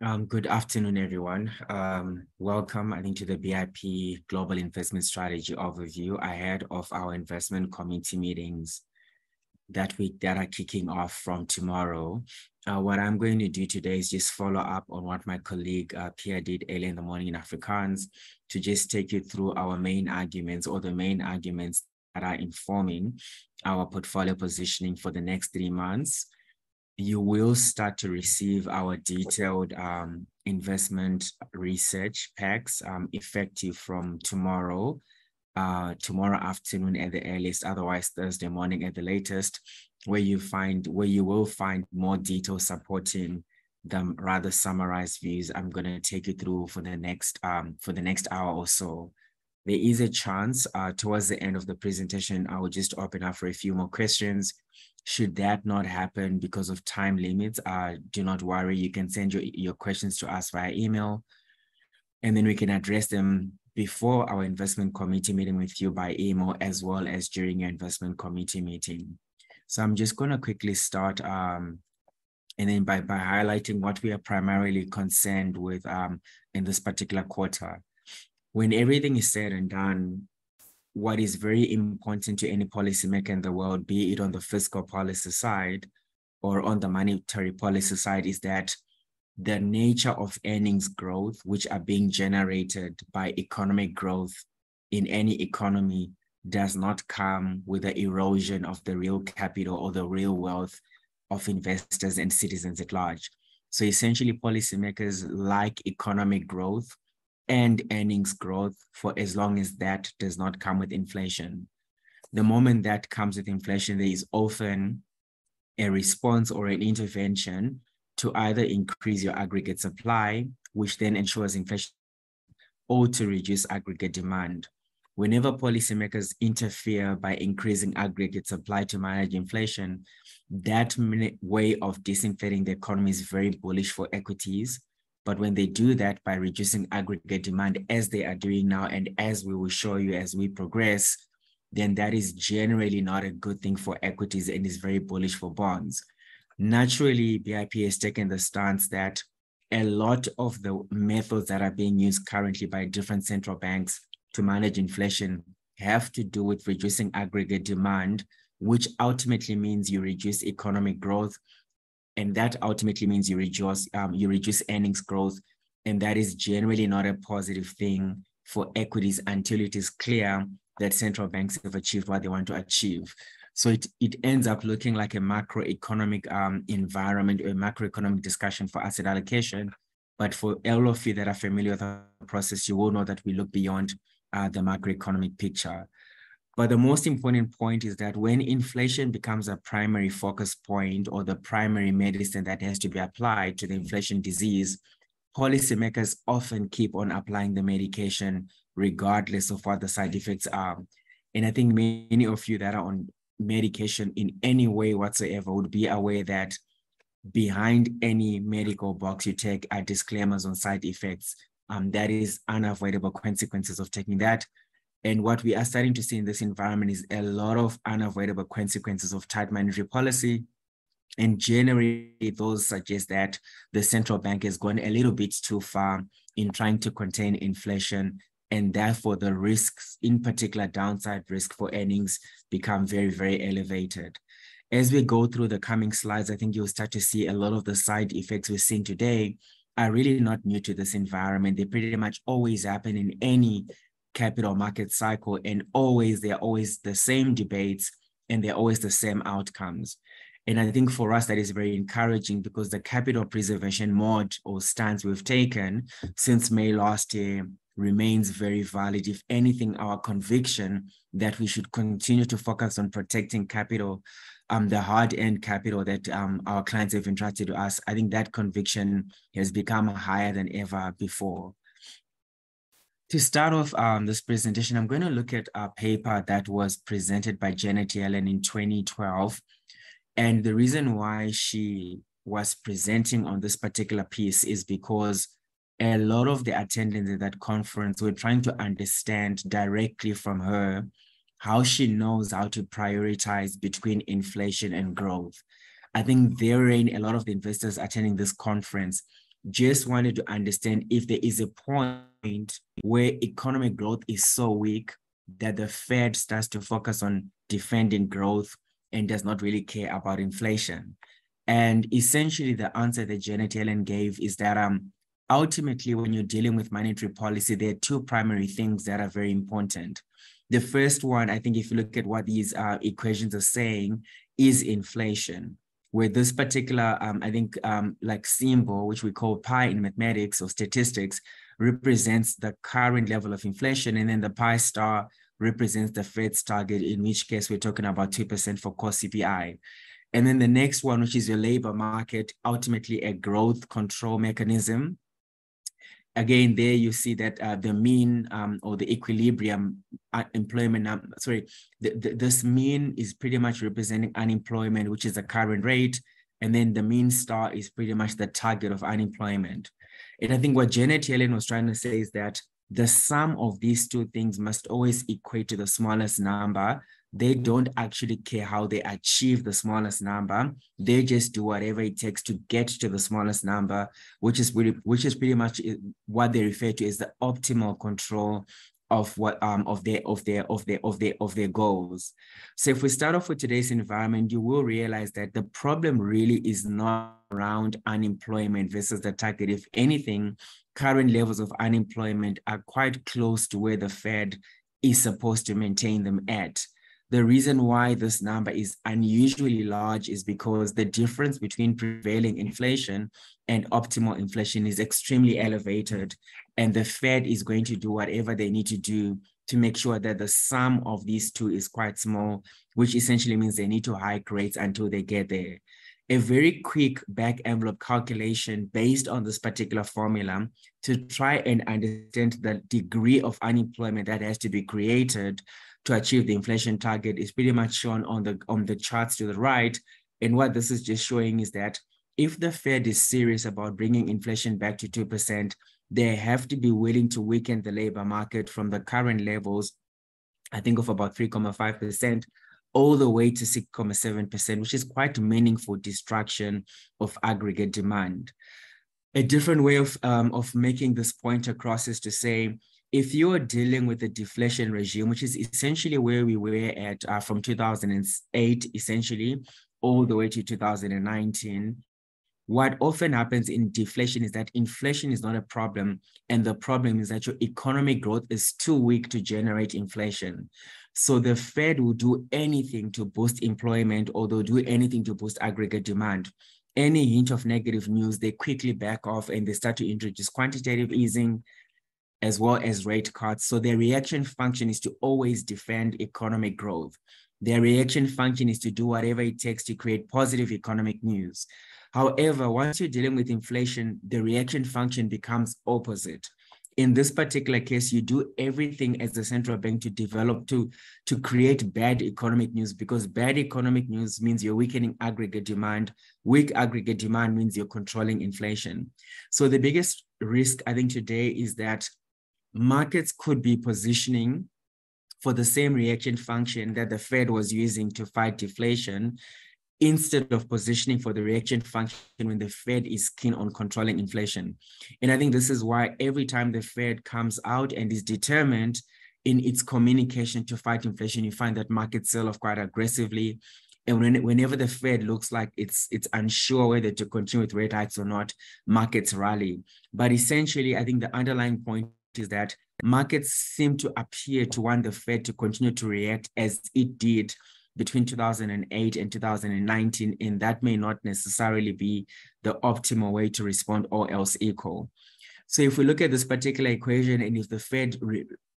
Um, good afternoon, everyone. Um, welcome, I think, to the BIP Global Investment Strategy Overview ahead of our investment committee meetings that week that are kicking off from tomorrow. Uh, what I'm going to do today is just follow up on what my colleague uh, Pierre did early in the morning in Afrikaans to just take you through our main arguments or the main arguments that are informing our portfolio positioning for the next three months you will start to receive our detailed um, investment research packs um, effective from tomorrow, uh, tomorrow afternoon at the earliest, otherwise Thursday morning at the latest, where you find where you will find more details supporting the rather summarized views I'm going to take you through for the next um, for the next hour or so. There is a chance uh, towards the end of the presentation, I will just open up for a few more questions should that not happen because of time limits, uh, do not worry. You can send your, your questions to us via email, and then we can address them before our investment committee meeting with you by email, as well as during your investment committee meeting. So I'm just going to quickly start um, and then by, by highlighting what we are primarily concerned with um, in this particular quarter. When everything is said and done, what is very important to any policymaker in the world, be it on the fiscal policy side or on the monetary policy side, is that the nature of earnings growth, which are being generated by economic growth in any economy, does not come with the erosion of the real capital or the real wealth of investors and citizens at large. So essentially, policymakers like economic growth and earnings growth for as long as that does not come with inflation. The moment that comes with inflation, there is often a response or an intervention to either increase your aggregate supply, which then ensures inflation, or to reduce aggregate demand. Whenever policymakers interfere by increasing aggregate supply to manage inflation, that way of disinflating the economy is very bullish for equities but when they do that by reducing aggregate demand as they are doing now, and as we will show you as we progress, then that is generally not a good thing for equities and is very bullish for bonds. Naturally, BIP has taken the stance that a lot of the methods that are being used currently by different central banks to manage inflation have to do with reducing aggregate demand, which ultimately means you reduce economic growth, and that ultimately means you reduce um, you reduce earnings growth, and that is generally not a positive thing for equities until it is clear that central banks have achieved what they want to achieve. So it, it ends up looking like a macroeconomic um, environment or a macroeconomic discussion for asset allocation. But for all of you that are familiar with the process, you will know that we look beyond uh, the macroeconomic picture. But the most important point is that when inflation becomes a primary focus point or the primary medicine that has to be applied to the inflation disease, policymakers often keep on applying the medication regardless of what the side effects are. And I think many of you that are on medication in any way whatsoever would be aware that behind any medical box you take are disclaimers on side effects. Um, that is unavoidable consequences of taking that and what we are starting to see in this environment is a lot of unavoidable consequences of tight monetary policy. And generally, those suggest that the central bank has gone a little bit too far in trying to contain inflation. And therefore, the risks, in particular, downside risk for earnings, become very, very elevated. As we go through the coming slides, I think you'll start to see a lot of the side effects we're seeing today are really not new to this environment. They pretty much always happen in any capital market cycle and always they're always the same debates and they're always the same outcomes and i think for us that is very encouraging because the capital preservation mode or stance we've taken since may last year remains very valid if anything our conviction that we should continue to focus on protecting capital um, the hard-earned capital that um, our clients have entrusted to us, I think that conviction has become higher than ever before. To start off um, this presentation, I'm going to look at a paper that was presented by Janet Yellen in 2012. And the reason why she was presenting on this particular piece is because a lot of the attendants at that conference were trying to understand directly from her how she knows how to prioritize between inflation and growth. I think therein, a lot of the investors attending this conference just wanted to understand if there is a point where economic growth is so weak that the Fed starts to focus on defending growth and does not really care about inflation. And essentially, the answer that Janet Yellen gave is that um, ultimately, when you're dealing with monetary policy, there are two primary things that are very important. The first one, I think, if you look at what these uh, equations are saying, is inflation. Where this particular, um, I think, um, like symbol, which we call pi in mathematics or statistics, represents the current level of inflation, and then the pi star represents the Fed's target, in which case we're talking about 2% for core CPI. And then the next one, which is your labor market, ultimately a growth control mechanism again, there you see that uh, the mean um, or the equilibrium uh, employment, um, sorry, this mean is pretty much representing unemployment, which is the current rate. And then the mean star is pretty much the target of unemployment. And I think what Janet Yellen was trying to say is that the sum of these two things must always equate to the smallest number they don't actually care how they achieve the smallest number. They just do whatever it takes to get to the smallest number, which is really, which is pretty much what they refer to as the optimal control of what um of their of their of their of their of their goals. So if we start off with today's environment, you will realize that the problem really is not around unemployment versus the target. If anything, current levels of unemployment are quite close to where the Fed is supposed to maintain them at. The reason why this number is unusually large is because the difference between prevailing inflation and optimal inflation is extremely elevated. And the Fed is going to do whatever they need to do to make sure that the sum of these two is quite small, which essentially means they need to hike rates until they get there. A very quick back envelope calculation based on this particular formula to try and understand the degree of unemployment that has to be created to achieve the inflation target is pretty much shown on the on the charts to the right. And what this is just showing is that if the Fed is serious about bringing inflation back to 2%, they have to be willing to weaken the labor market from the current levels, I think of about 3.5%, all the way to 6.7%, which is quite meaningful destruction of aggregate demand. A different way of, um, of making this point across is to say, if you're dealing with the deflation regime, which is essentially where we were at uh, from 2008, essentially, all the way to 2019, what often happens in deflation is that inflation is not a problem. And the problem is that your economic growth is too weak to generate inflation. So the Fed will do anything to boost employment or they'll do anything to boost aggregate demand. Any hint of negative news, they quickly back off and they start to introduce quantitative easing, as well as rate cuts. So their reaction function is to always defend economic growth. Their reaction function is to do whatever it takes to create positive economic news. However, once you're dealing with inflation, the reaction function becomes opposite. In this particular case, you do everything as the central bank to develop to, to create bad economic news because bad economic news means you're weakening aggregate demand. Weak aggregate demand means you're controlling inflation. So the biggest risk, I think, today is that markets could be positioning for the same reaction function that the Fed was using to fight deflation instead of positioning for the reaction function when the Fed is keen on controlling inflation. And I think this is why every time the Fed comes out and is determined in its communication to fight inflation, you find that markets sell off quite aggressively. And when, whenever the Fed looks like it's it's unsure whether to continue with rate hikes or not, markets rally. But essentially, I think the underlying point is that markets seem to appear to want the Fed to continue to react as it did between 2008 and 2019, and that may not necessarily be the optimal way to respond, all else equal. So if we look at this particular equation, and if the Fed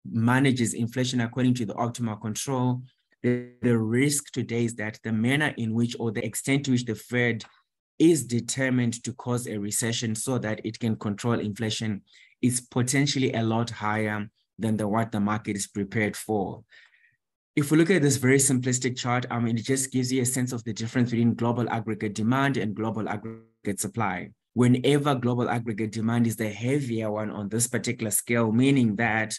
manages inflation according to the optimal control, the, the risk today is that the manner in which or the extent to which the Fed is determined to cause a recession so that it can control inflation is potentially a lot higher than the what the market is prepared for. If we look at this very simplistic chart, I mean, it just gives you a sense of the difference between global aggregate demand and global aggregate supply. Whenever global aggregate demand is the heavier one on this particular scale, meaning that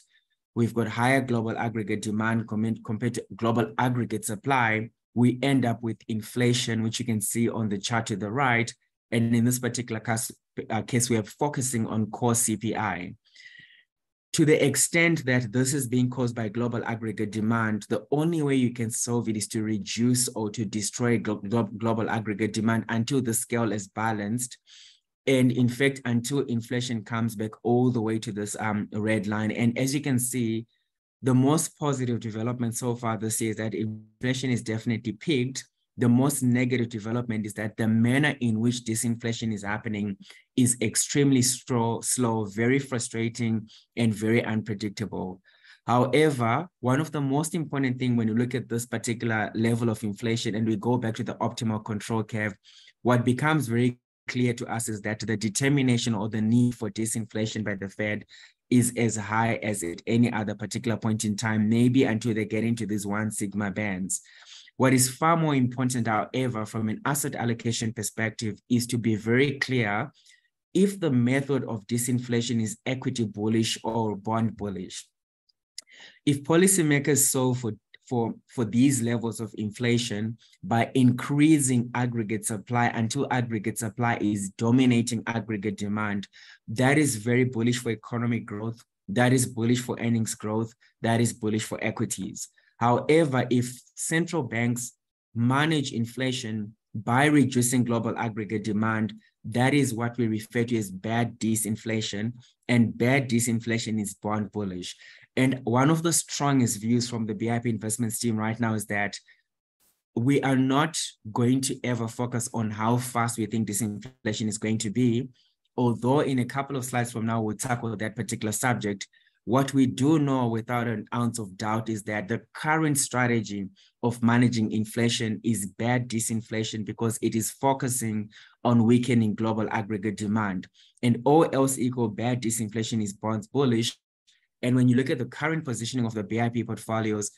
we've got higher global aggregate demand compared to global aggregate supply, we end up with inflation, which you can see on the chart to the right, And in this particular case, uh, case we are focusing on core CPI. To the extent that this is being caused by global aggregate demand, the only way you can solve it is to reduce or to destroy glo global aggregate demand until the scale is balanced. And in fact, until inflation comes back all the way to this um, red line. And as you can see, the most positive development so far this year is that inflation is definitely peaked. The most negative development is that the manner in which disinflation is happening is extremely slow, slow, very frustrating, and very unpredictable. However, one of the most important thing when you look at this particular level of inflation and we go back to the optimal control curve, what becomes very clear to us is that the determination or the need for disinflation by the Fed is as high as at any other particular point in time, maybe until they get into these one sigma bands. What is far more important, however, from an asset allocation perspective, is to be very clear if the method of disinflation is equity bullish or bond bullish. If policymakers solve for for, for these levels of inflation by increasing aggregate supply until aggregate supply is dominating aggregate demand. That is very bullish for economic growth. That is bullish for earnings growth. That is bullish for equities. However, if central banks manage inflation by reducing global aggregate demand, that is what we refer to as bad disinflation. And bad disinflation is bond bullish. And one of the strongest views from the BIP investments team right now is that we are not going to ever focus on how fast we think disinflation is going to be. Although in a couple of slides from now, we'll tackle that particular subject. What we do know without an ounce of doubt is that the current strategy of managing inflation is bad disinflation because it is focusing on weakening global aggregate demand. And all else equal, bad disinflation is bonds bullish and when you look at the current positioning of the BIP portfolios,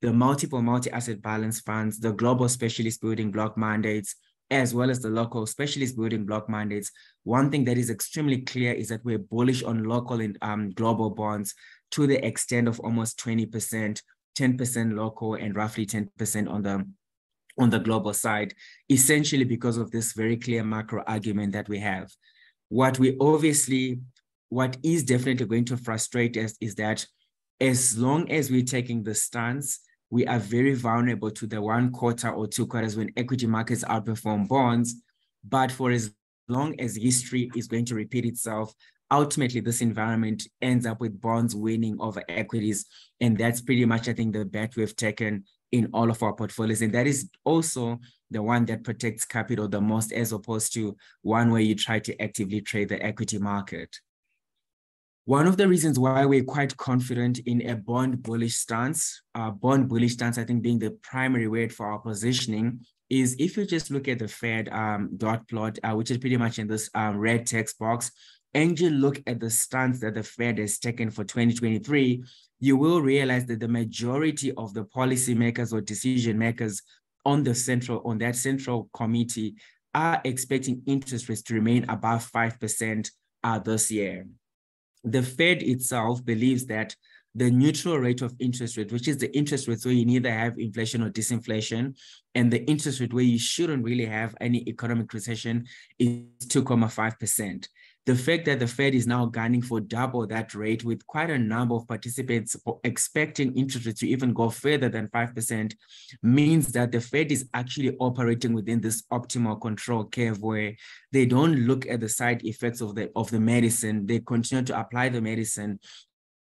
the multiple multi-asset balance funds, the global specialist building block mandates, as well as the local specialist building block mandates, one thing that is extremely clear is that we're bullish on local and um, global bonds to the extent of almost 20%, 10% local and roughly 10% on the on the global side, essentially because of this very clear macro argument that we have. What we obviously what is definitely going to frustrate us is that as long as we're taking the stance, we are very vulnerable to the one quarter or two quarters when equity markets outperform bonds. But for as long as history is going to repeat itself, ultimately this environment ends up with bonds winning over equities. And that's pretty much, I think, the bet we've taken in all of our portfolios. And that is also the one that protects capital the most, as opposed to one where you try to actively trade the equity market. One of the reasons why we're quite confident in a bond bullish stance, uh, bond bullish stance, I think being the primary word for our positioning, is if you just look at the Fed um, dot plot, uh, which is pretty much in this um, red text box, and you look at the stance that the Fed has taken for 2023, you will realize that the majority of the policymakers or decision makers on the central, on that central committee are expecting interest rates to remain above 5% uh, this year the Fed itself believes that the neutral rate of interest rate, which is the interest rate where you neither have inflation or disinflation, and the interest rate where you shouldn't really have any economic recession is 2.5% the fact that the Fed is now gunning for double that rate with quite a number of participants expecting interest rates to even go further than 5% means that the Fed is actually operating within this optimal control curve where they don't look at the side effects of the, of the medicine. They continue to apply the medicine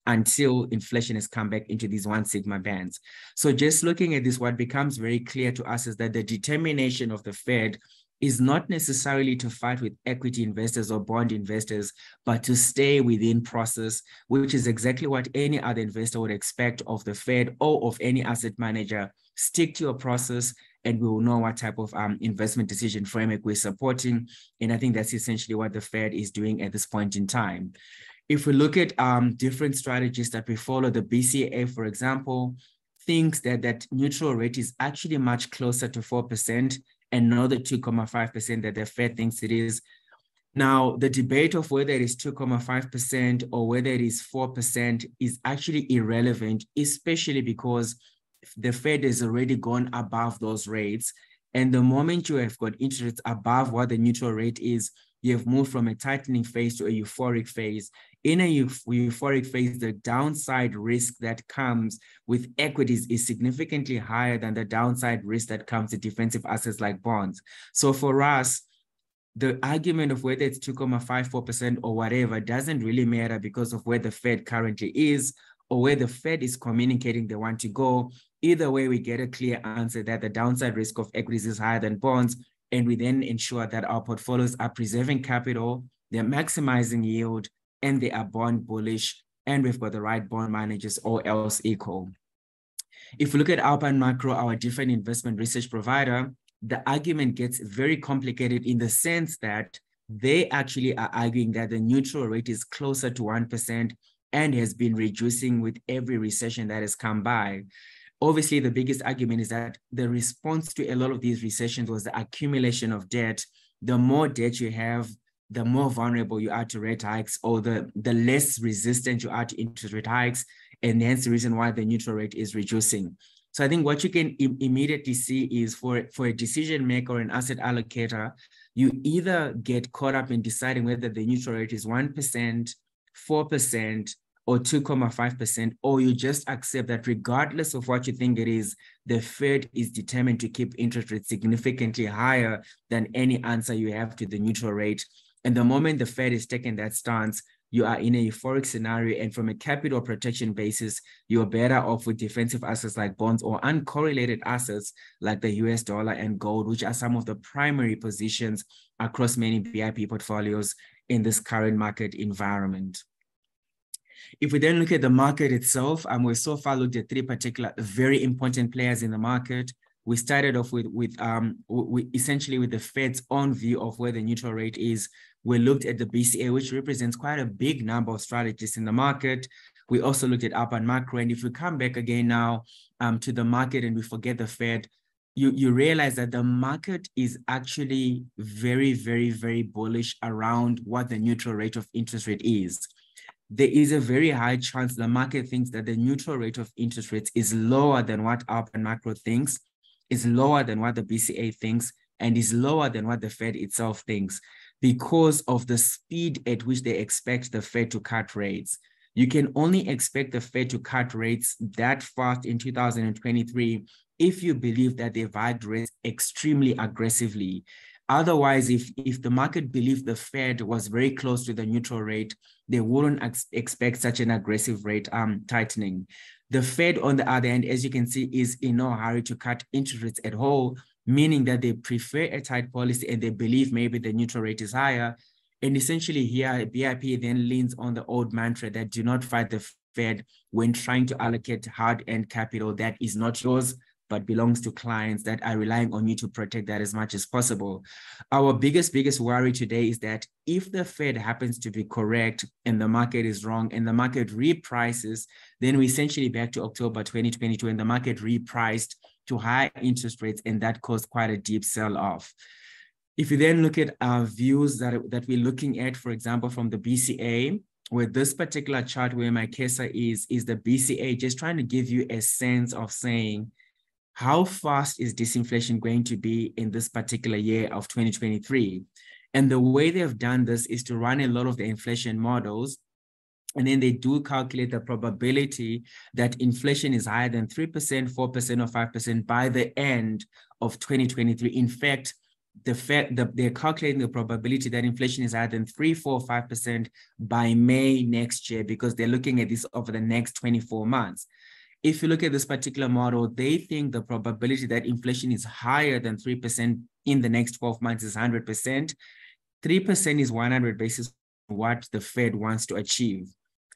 until inflation has come back into these one sigma bands. So just looking at this, what becomes very clear to us is that the determination of the Fed is not necessarily to fight with equity investors or bond investors, but to stay within process, which is exactly what any other investor would expect of the Fed or of any asset manager. Stick to your process and we will know what type of um, investment decision framework we're supporting. And I think that's essentially what the Fed is doing at this point in time. If we look at um, different strategies that we follow, the BCA, for example, thinks that that neutral rate is actually much closer to 4% another 2.5% that the Fed thinks it is. Now, the debate of whether it is 2.5% or whether it is 4% is actually irrelevant, especially because the Fed has already gone above those rates. And the moment you have got interest above what the neutral rate is, you have moved from a tightening phase to a euphoric phase. In a euphoric phase, the downside risk that comes with equities is significantly higher than the downside risk that comes with defensive assets like bonds. So for us, the argument of whether it's 2.54% or whatever doesn't really matter because of where the Fed currently is or where the Fed is communicating they want to go. Either way, we get a clear answer that the downside risk of equities is higher than bonds. And we then ensure that our portfolios are preserving capital, they're maximizing yield, and they are bond bullish, and we've got the right bond managers, all else equal. If we look at Alpine Macro, our different investment research provider, the argument gets very complicated in the sense that they actually are arguing that the neutral rate is closer to 1% and has been reducing with every recession that has come by. Obviously, the biggest argument is that the response to a lot of these recessions was the accumulation of debt. The more debt you have, the more vulnerable you are to rate hikes, or the, the less resistant you are to interest rate hikes. And hence the reason why the neutral rate is reducing. So I think what you can Im immediately see is for, for a decision maker or an asset allocator, you either get caught up in deciding whether the neutral rate is 1%, 4%, or 2.5%, or you just accept that regardless of what you think it is, the Fed is determined to keep interest rates significantly higher than any answer you have to the neutral rate. And the moment the Fed is taking that stance, you are in a euphoric scenario. And from a capital protection basis, you're better off with defensive assets like bonds or uncorrelated assets like the US dollar and gold, which are some of the primary positions across many BIP portfolios in this current market environment. If we then look at the market itself, um, we so far looked at three particular very important players in the market. We started off with, with um, we, essentially with the Fed's own view of where the neutral rate is we looked at the BCA, which represents quite a big number of strategists in the market. We also looked at Alpine Macro. And if we come back again now um, to the market and we forget the Fed, you, you realize that the market is actually very, very, very bullish around what the neutral rate of interest rate is. There is a very high chance the market thinks that the neutral rate of interest rates is lower than what Alpine Macro thinks, is lower than what the BCA thinks, and is lower than what the Fed itself thinks because of the speed at which they expect the Fed to cut rates. You can only expect the Fed to cut rates that fast in 2023 if you believe that they've hiked rates extremely aggressively. Otherwise, if, if the market believed the Fed was very close to the neutral rate, they wouldn't ex expect such an aggressive rate um, tightening. The Fed, on the other hand, as you can see, is in no hurry to cut interest rates at all meaning that they prefer a tight policy and they believe maybe the neutral rate is higher. And essentially here, BIP then leans on the old mantra that do not fight the Fed when trying to allocate hard-earned capital that is not yours, but belongs to clients that are relying on you to protect that as much as possible. Our biggest, biggest worry today is that if the Fed happens to be correct and the market is wrong and the market reprices, then we essentially back to October 2022 and the market repriced to high interest rates, and that caused quite a deep sell-off. If you then look at our views that, that we're looking at, for example, from the BCA, where this particular chart where my cursor is, is the BCA just trying to give you a sense of saying, how fast is disinflation going to be in this particular year of 2023? And the way they've done this is to run a lot of the inflation models and then they do calculate the probability that inflation is higher than 3%, 4%, or 5% by the end of 2023. In fact, the fact that they're calculating the probability that inflation is higher than 3, 4, 5% by May next year because they're looking at this over the next 24 months. If you look at this particular model, they think the probability that inflation is higher than 3% in the next 12 months is 100%. 3% is 100 basis what the Fed wants to achieve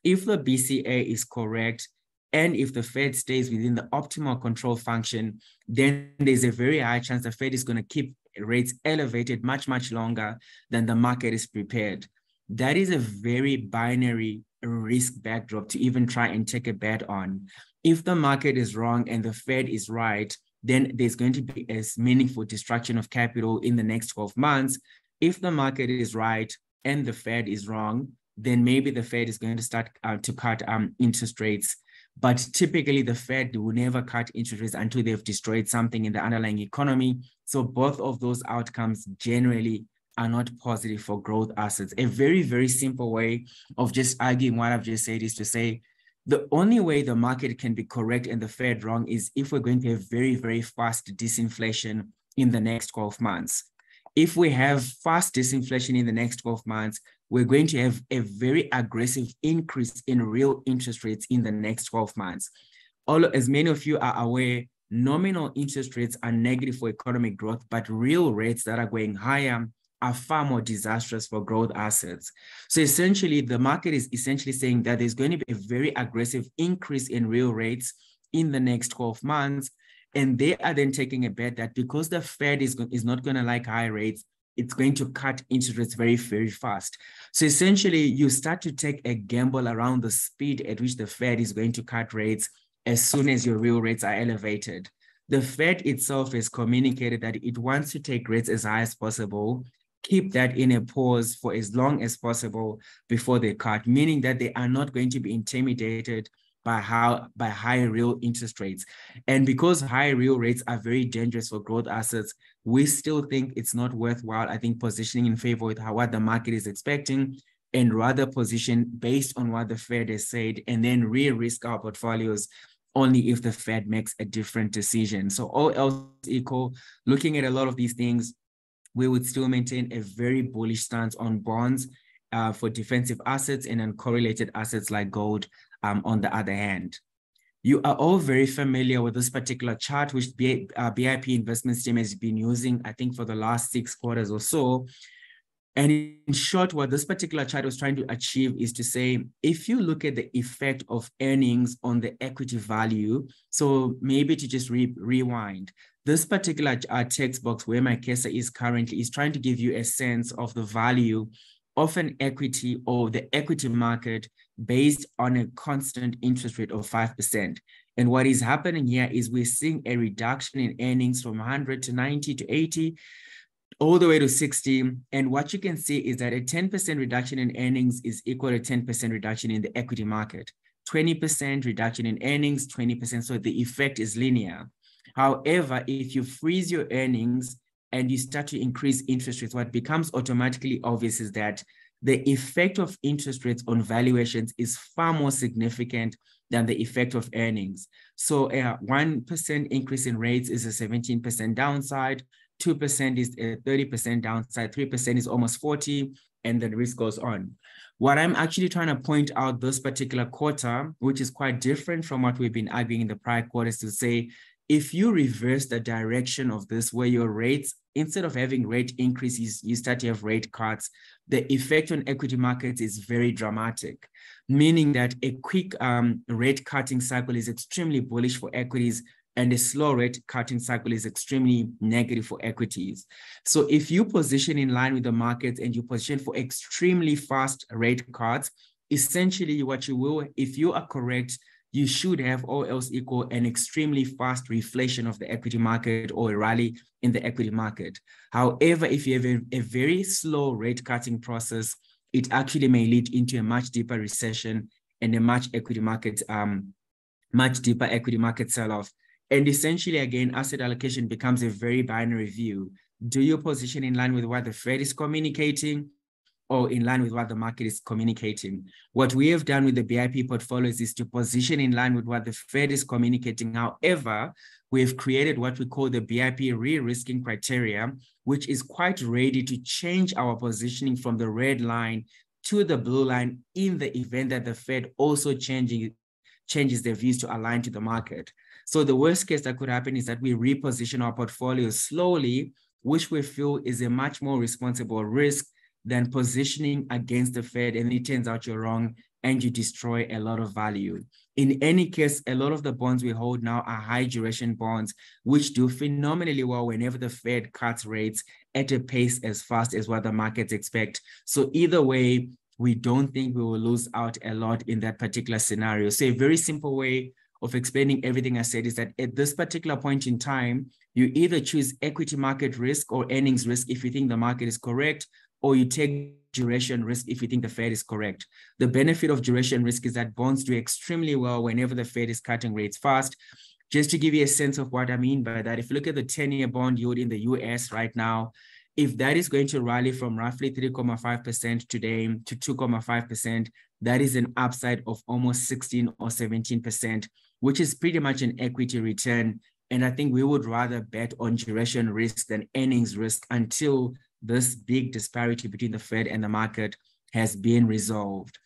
if the BCA is correct, and if the Fed stays within the optimal control function, then there's a very high chance the Fed is going to keep rates elevated much, much longer than the market is prepared. That is a very binary risk backdrop to even try and take a bet on. If the market is wrong and the Fed is right, then there's going to be a meaningful destruction of capital in the next 12 months. If the market is right and the Fed is wrong, then maybe the Fed is going to start uh, to cut um, interest rates But typically, the Fed will never cut interest rates until they've destroyed something in the underlying economy. So both of those outcomes generally are not positive for growth assets. A very, very simple way of just arguing what I've just said is to say the only way the market can be correct and the Fed wrong is if we're going to have very, very fast disinflation in the next 12 months. If we have fast disinflation in the next 12 months, we're going to have a very aggressive increase in real interest rates in the next 12 months. All, as many of you are aware, nominal interest rates are negative for economic growth, but real rates that are going higher are far more disastrous for growth assets. So essentially, the market is essentially saying that there's going to be a very aggressive increase in real rates in the next 12 months. And they are then taking a bet that because the Fed is, is not going to like high rates, it's going to cut interest rates very, very fast. So essentially, you start to take a gamble around the speed at which the Fed is going to cut rates as soon as your real rates are elevated. The Fed itself has communicated that it wants to take rates as high as possible, keep that in a pause for as long as possible before they cut, meaning that they are not going to be intimidated by how by high real interest rates. And because high real rates are very dangerous for growth assets, we still think it's not worthwhile, I think, positioning in favor with how, what the market is expecting and rather position based on what the Fed has said and then re-risk our portfolios only if the Fed makes a different decision. So all else equal, looking at a lot of these things, we would still maintain a very bullish stance on bonds uh, for defensive assets and uncorrelated assets like gold um, on the other hand. You are all very familiar with this particular chart, which B, uh, BIP Investments team has been using, I think, for the last six quarters or so. And in short, what this particular chart was trying to achieve is to say, if you look at the effect of earnings on the equity value, so maybe to just re rewind, this particular uh, text box where my cursor is currently is trying to give you a sense of the value of an equity or the equity market based on a constant interest rate of 5%. And what is happening here is we're seeing a reduction in earnings from 100 to 90 to 80, all the way to 60. And what you can see is that a 10% reduction in earnings is equal to 10% reduction in the equity market. 20% reduction in earnings, 20%. So the effect is linear. However, if you freeze your earnings and you start to increase interest rates, what becomes automatically obvious is that the effect of interest rates on valuations is far more significant than the effect of earnings. So a 1% increase in rates is a 17% downside, 2% is a 30% downside, 3% is almost 40, and the risk goes on. What I'm actually trying to point out this particular quarter, which is quite different from what we've been arguing in the prior quarters to say if you reverse the direction of this, where your rates, instead of having rate increases, you start to have rate cuts, the effect on equity markets is very dramatic, meaning that a quick um, rate cutting cycle is extremely bullish for equities and a slow rate cutting cycle is extremely negative for equities. So if you position in line with the markets and you position for extremely fast rate cuts, essentially what you will, if you are correct, you should have all else equal an extremely fast reflation of the equity market or a rally in the equity market. However, if you have a, a very slow rate cutting process, it actually may lead into a much deeper recession and a much equity market, um, much deeper equity market sell-off. And essentially, again, asset allocation becomes a very binary view. Do you position in line with what the Fed is communicating? Or in line with what the market is communicating. What we have done with the BIP portfolios is to position in line with what the Fed is communicating. However, we've created what we call the BIP re-risking criteria, which is quite ready to change our positioning from the red line to the blue line in the event that the Fed also changing, changes their views to align to the market. So the worst case that could happen is that we reposition our portfolio slowly, which we feel is a much more responsible risk than positioning against the Fed and it turns out you're wrong and you destroy a lot of value. In any case, a lot of the bonds we hold now are high duration bonds, which do phenomenally well whenever the Fed cuts rates at a pace as fast as what the markets expect. So either way, we don't think we will lose out a lot in that particular scenario. So a very simple way of explaining everything I said is that at this particular point in time, you either choose equity market risk or earnings risk if you think the market is correct, or you take duration risk if you think the Fed is correct. The benefit of duration risk is that bonds do extremely well whenever the Fed is cutting rates fast. Just to give you a sense of what I mean by that, if you look at the 10-year bond yield in the US right now, if that is going to rally from roughly 3.5% today to 2.5%, that is an upside of almost 16 or 17%, which is pretty much an equity return. And I think we would rather bet on duration risk than earnings risk until this big disparity between the Fed and the market has been resolved.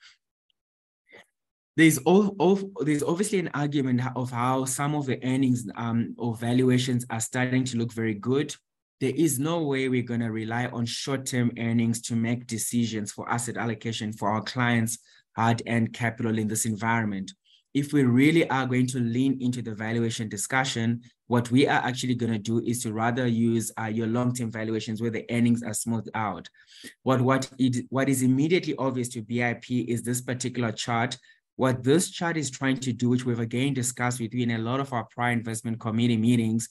There's, all, all, there's obviously an argument of how some of the earnings um, or valuations are starting to look very good. There is no way we're going to rely on short-term earnings to make decisions for asset allocation for our clients' hard-earned capital in this environment if we really are going to lean into the valuation discussion, what we are actually going to do is to rather use uh, your long-term valuations where the earnings are smoothed out. What, what, it, what is immediately obvious to BIP is this particular chart. What this chart is trying to do, which we've again discussed with you in a lot of our prior investment committee meetings,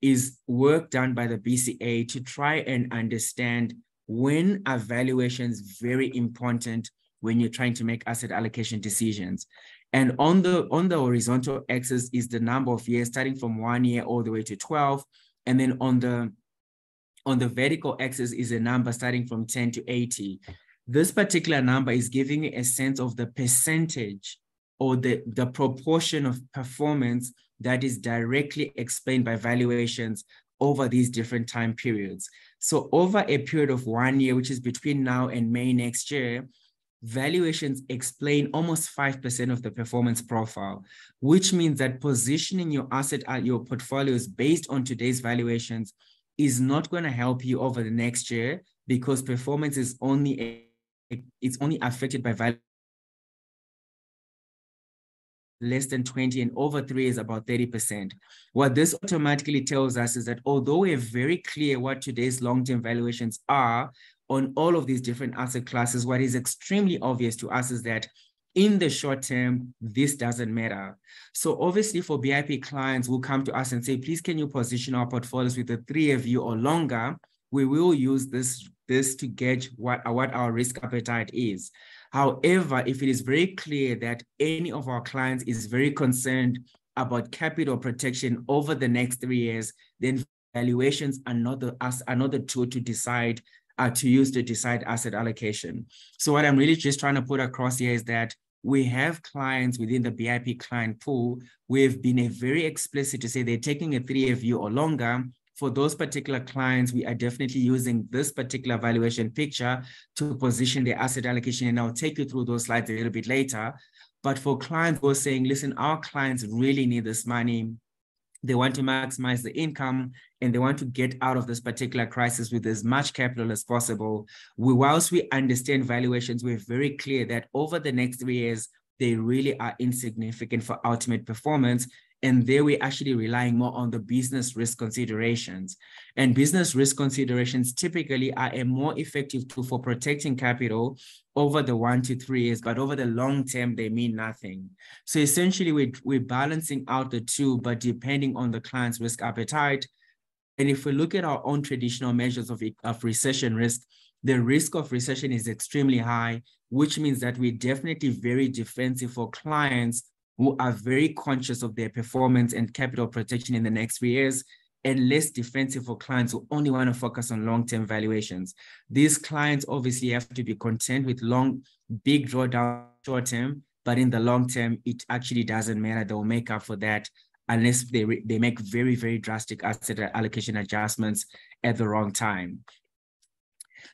is work done by the BCA to try and understand when are valuations very important when you're trying to make asset allocation decisions. And on the, on the horizontal axis is the number of years starting from one year all the way to 12. And then on the, on the vertical axis is a number starting from 10 to 80. This particular number is giving a sense of the percentage or the, the proportion of performance that is directly explained by valuations over these different time periods. So over a period of one year, which is between now and May next year, valuations explain almost 5% of the performance profile, which means that positioning your asset at your portfolios based on today's valuations is not going to help you over the next year because performance is only it's only affected by value less than 20 and over three is about 30%. What this automatically tells us is that although we're very clear what today's long-term valuations are, on all of these different asset classes, what is extremely obvious to us is that in the short term, this doesn't matter. So obviously for BIP clients who come to us and say, please, can you position our portfolios with a three-year view or longer? We will use this, this to gauge what, what our risk appetite is. However, if it is very clear that any of our clients is very concerned about capital protection over the next three years, then valuations are not the, are not the tool to decide uh, to use to decide asset allocation. So what I'm really just trying to put across here is that we have clients within the BIP client pool. We've been very explicit to say they're taking a three-year view or longer. For those particular clients, we are definitely using this particular valuation picture to position their asset allocation. And I'll take you through those slides a little bit later. But for clients who are saying, listen, our clients really need this money they want to maximize the income and they want to get out of this particular crisis with as much capital as possible. We, whilst we understand valuations, we're very clear that over the next three years, they really are insignificant for ultimate performance. And there we're actually relying more on the business risk considerations. And business risk considerations typically are a more effective tool for protecting capital over the one to three years, but over the long term, they mean nothing. So essentially, we're, we're balancing out the two, but depending on the client's risk appetite. And if we look at our own traditional measures of, of recession risk, the risk of recession is extremely high, which means that we're definitely very defensive for clients who are very conscious of their performance and capital protection in the next three years and less defensive for clients who only want to focus on long-term valuations. These clients obviously have to be content with long, big drawdown short-term, but in the long term, it actually doesn't matter. They'll make up for that unless they, they make very, very drastic asset allocation adjustments at the wrong time.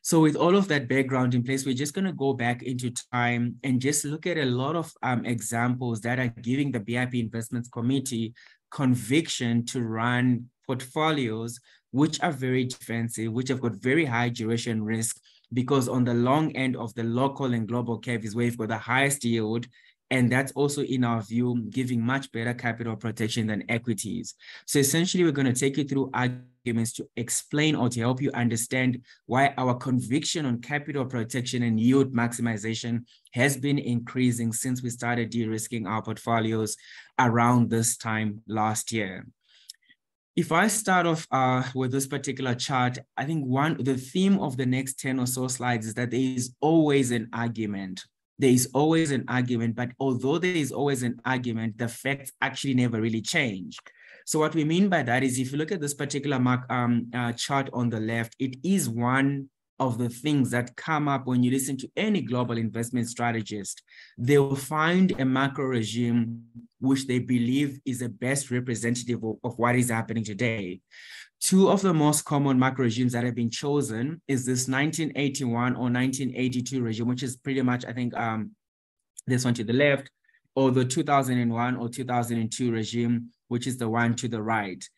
So with all of that background in place, we're just going to go back into time and just look at a lot of um, examples that are giving the BIP Investments Committee conviction to run portfolios which are very defensive, which have got very high duration risk, because on the long end of the local and global curve is where you've got the highest yield and that's also, in our view, giving much better capital protection than equities. So essentially, we're going to take you through arguments to explain or to help you understand why our conviction on capital protection and yield maximization has been increasing since we started de-risking our portfolios around this time last year. if I start off uh, with this particular chart, I think one the theme of the next 10 or so slides is that there is always an argument. There is always an argument, but although there is always an argument, the facts actually never really change. So what we mean by that is if you look at this particular mark, um, uh, chart on the left, it is one of the things that come up when you listen to any global investment strategist. They will find a macro regime which they believe is the best representative of, of what is happening today. Two of the most common macro regimes that have been chosen is this 1981 or 1982 regime, which is pretty much, I think, um, this one to the left, or the 2001 or 2002 regime, which is the one to the right.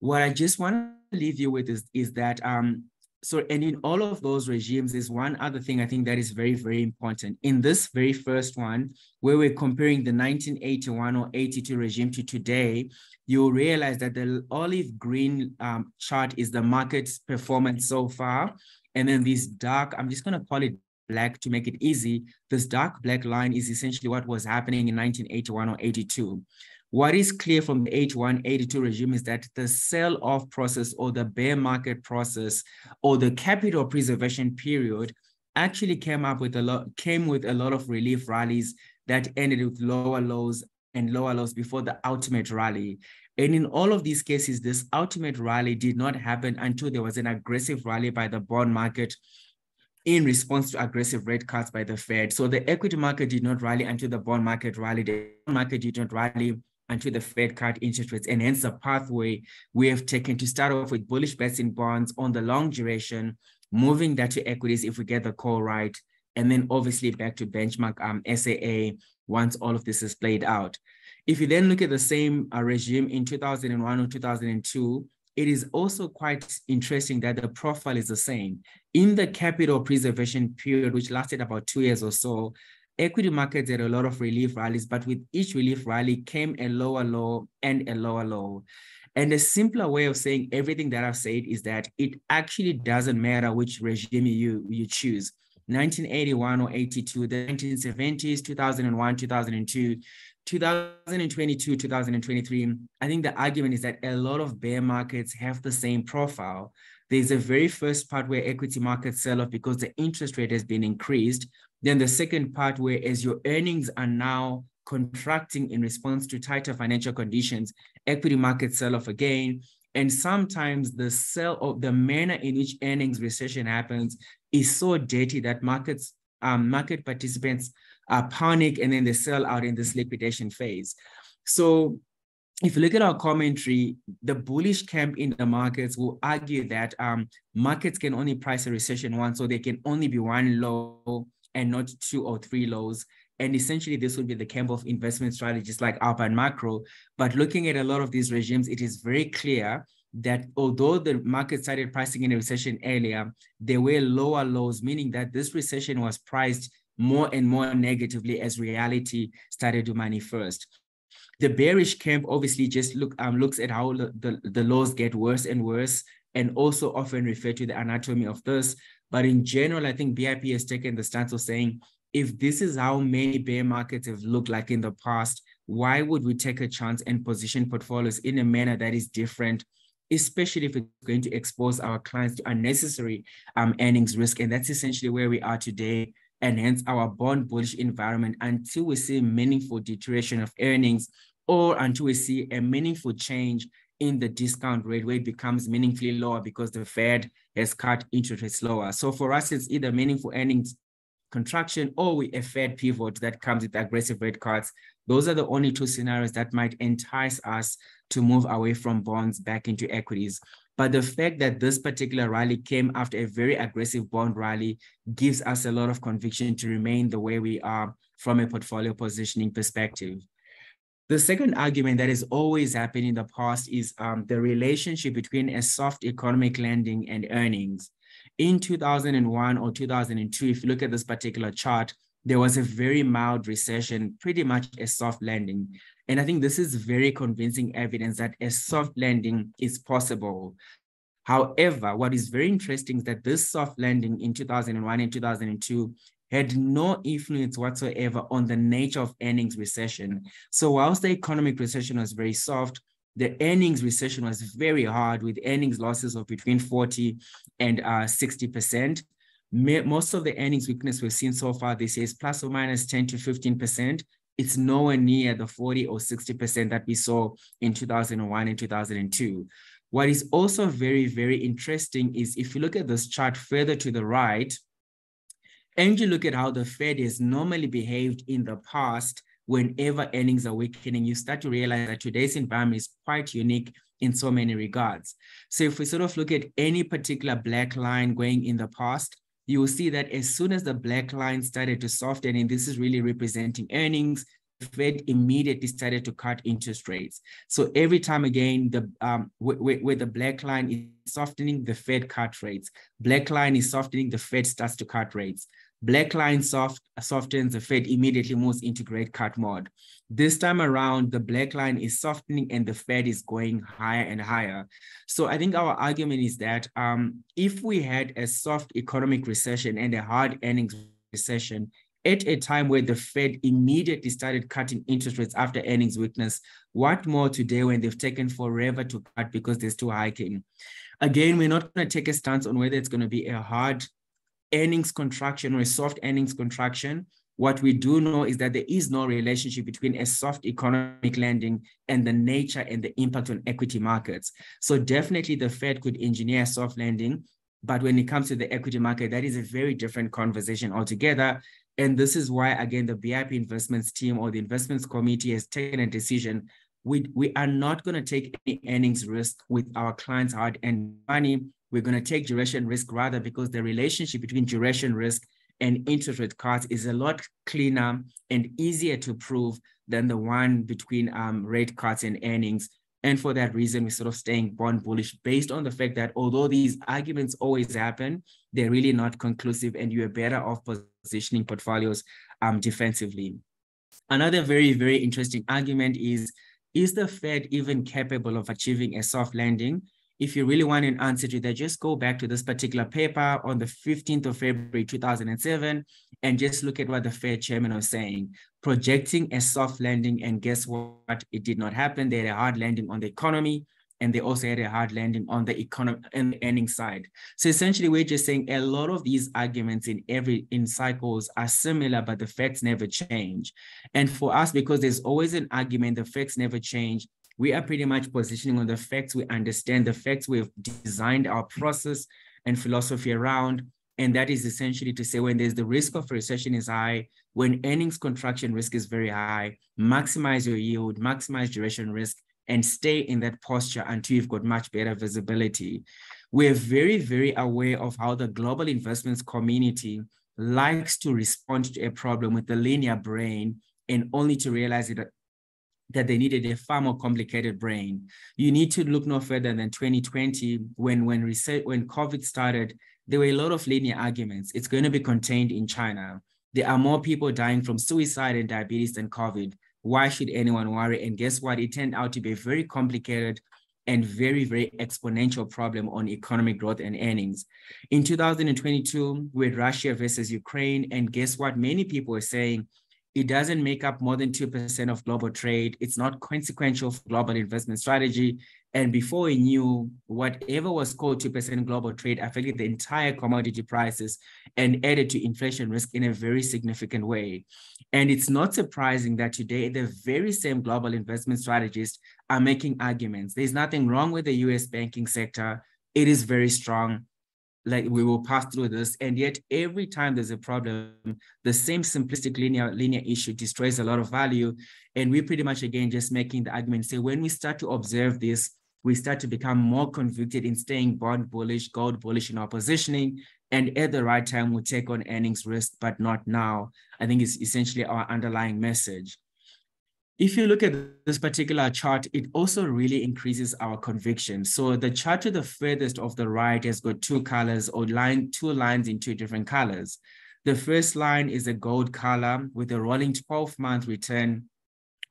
What I just want to leave you with is, is that um, so and in all of those regimes is one other thing i think that is very very important. In this very first one where we're comparing the 1981 or 82 regime to today you'll realize that the olive green um, chart is the market's performance so far. And then this dark i'm just going to call it black to make it easy. This dark black line is essentially what was happening in 1981 or 82 what is clear from the H1 82 regime is that the sell-off process or the bear market process or the capital preservation period actually came up with a lot came with a lot of relief rallies that ended with lower lows and lower lows before the ultimate rally. And in all of these cases, this ultimate rally did not happen until there was an aggressive rally by the bond market in response to aggressive rate cuts by the Fed. So the equity market did not rally until the bond market rallied. The market did not rally until the Fed cut interest rates, and hence the pathway we have taken to start off with bullish bets in bonds on the long duration, moving that to equities if we get the call right, and then obviously back to benchmark um, SAA once all of this is played out. If you then look at the same uh, regime in 2001 or 2002, it is also quite interesting that the profile is the same. In the capital preservation period, which lasted about two years or so, equity markets had a lot of relief rallies, but with each relief rally came a lower low and a lower low. And a simpler way of saying everything that I've said is that it actually doesn't matter which regime you, you choose. 1981 or 82, the 1970s, 2001, 2002, 2022, 2023, I think the argument is that a lot of bear markets have the same profile. There's a very first part where equity markets sell off because the interest rate has been increased, then the second part, where as your earnings are now contracting in response to tighter financial conditions, equity markets sell off again. And sometimes the sell of the manner in which earnings recession happens is so dirty that markets, um, market participants uh, panic and then they sell out in this liquidation phase. So if you look at our commentary, the bullish camp in the markets will argue that um, markets can only price a recession once, so there can only be one low and not two or three lows. And essentially, this would be the camp of investment strategies like Alpine Macro. But looking at a lot of these regimes, it is very clear that although the market started pricing in a recession earlier, there were lower lows, meaning that this recession was priced more and more negatively as reality started to manifest. The bearish camp obviously just look um, looks at how the, the, the lows get worse and worse and also often refer to the anatomy of this. But in general, I think BIP has taken the stance of saying, if this is how many bear markets have looked like in the past, why would we take a chance and position portfolios in a manner that is different, especially if it's going to expose our clients to unnecessary um, earnings risk? And that's essentially where we are today. And hence our bond bullish environment until we see meaningful deterioration of earnings or until we see a meaningful change in the discount rate where it becomes meaningfully lower because the Fed has cut interest rates lower. So for us, it's either meaningful earnings contraction or we a Fed pivot that comes with aggressive rate cuts. Those are the only two scenarios that might entice us to move away from bonds back into equities. But the fact that this particular rally came after a very aggressive bond rally gives us a lot of conviction to remain the way we are from a portfolio positioning perspective. The second argument that has always happened in the past is um, the relationship between a soft economic landing and earnings. In 2001 or 2002, if you look at this particular chart, there was a very mild recession, pretty much a soft landing. And I think this is very convincing evidence that a soft landing is possible. However, what is very interesting is that this soft landing in 2001 and 2002 had no influence whatsoever on the nature of earnings recession. So whilst the economic recession was very soft, the earnings recession was very hard with earnings losses of between 40 and uh, 60%. Most of the earnings weakness we've seen so far this year is plus or minus 10 to 15%. It's nowhere near the 40 or 60% that we saw in 2001 and 2002. What is also very, very interesting is if you look at this chart further to the right, and you look at how the Fed has normally behaved in the past, whenever earnings are weakening, you start to realize that today's environment is quite unique in so many regards. So if we sort of look at any particular black line going in the past, you will see that as soon as the black line started to soften, and this is really representing earnings, the Fed immediately started to cut interest rates. So every time again, the um, where, where the black line is softening, the Fed cut rates. Black line is softening, the Fed starts to cut rates. Black line soft, softens, the Fed immediately moves into great cut mode. This time around, the black line is softening and the Fed is going higher and higher. So I think our argument is that um, if we had a soft economic recession and a hard earnings recession, at a time where the Fed immediately started cutting interest rates after earnings weakness, what more today when they've taken forever to cut because they're still hiking? Again, we're not going to take a stance on whether it's going to be a hard earnings contraction or a soft earnings contraction, what we do know is that there is no relationship between a soft economic landing and the nature and the impact on equity markets. So definitely the Fed could engineer soft landing, but when it comes to the equity market, that is a very different conversation altogether. And this is why, again, the BIP investments team or the investments committee has taken a decision. We, we are not going to take any earnings risk with our clients' hard earned money we're going to take duration risk rather because the relationship between duration risk and interest rate cuts is a lot cleaner and easier to prove than the one between um, rate cuts and earnings. And for that reason, we're sort of staying bond bullish based on the fact that although these arguments always happen, they're really not conclusive and you're better off positioning portfolios um, defensively. Another very, very interesting argument is, is the Fed even capable of achieving a soft landing? If you really want an answer to that, just go back to this particular paper on the 15th of February, 2007, and just look at what the Fed chairman was saying, projecting a soft landing. And guess what? It did not happen. They had a hard landing on the economy, and they also had a hard landing on the economy and the earning side. So essentially, we're just saying a lot of these arguments in every in cycles are similar, but the facts never change. And for us, because there's always an argument, the facts never change we are pretty much positioning on the facts we understand, the facts we've designed our process and philosophy around. And that is essentially to say when there's the risk of recession is high, when earnings contraction risk is very high, maximize your yield, maximize duration risk, and stay in that posture until you've got much better visibility. We're very, very aware of how the global investments community likes to respond to a problem with the linear brain and only to realize it that they needed a far more complicated brain. You need to look no further than 2020 when when research, when COVID started, there were a lot of linear arguments. It's going to be contained in China. There are more people dying from suicide and diabetes than COVID. Why should anyone worry? And guess what? It turned out to be a very complicated and very, very exponential problem on economic growth and earnings. In 2022, with Russia versus Ukraine, and guess what? Many people were saying it doesn't make up more than 2% of global trade. It's not consequential for global investment strategy. And before we knew, whatever was called 2% global trade affected the entire commodity prices and added to inflation risk in a very significant way. And it's not surprising that today the very same global investment strategists are making arguments. There's nothing wrong with the US banking sector. It is very strong like we will pass through this. And yet every time there's a problem the same simplistic linear linear issue destroys a lot of value. And we pretty much again just making the argument say when we start to observe this we start to become more convicted in staying bond bullish gold bullish in our positioning and at the right time we take on earnings risk but not now i think it's essentially our underlying message if you look at this particular chart, it also really increases our conviction. So the chart to the furthest of the right has got two colors or line, two lines in two different colors. The first line is a gold color with a rolling 12 month return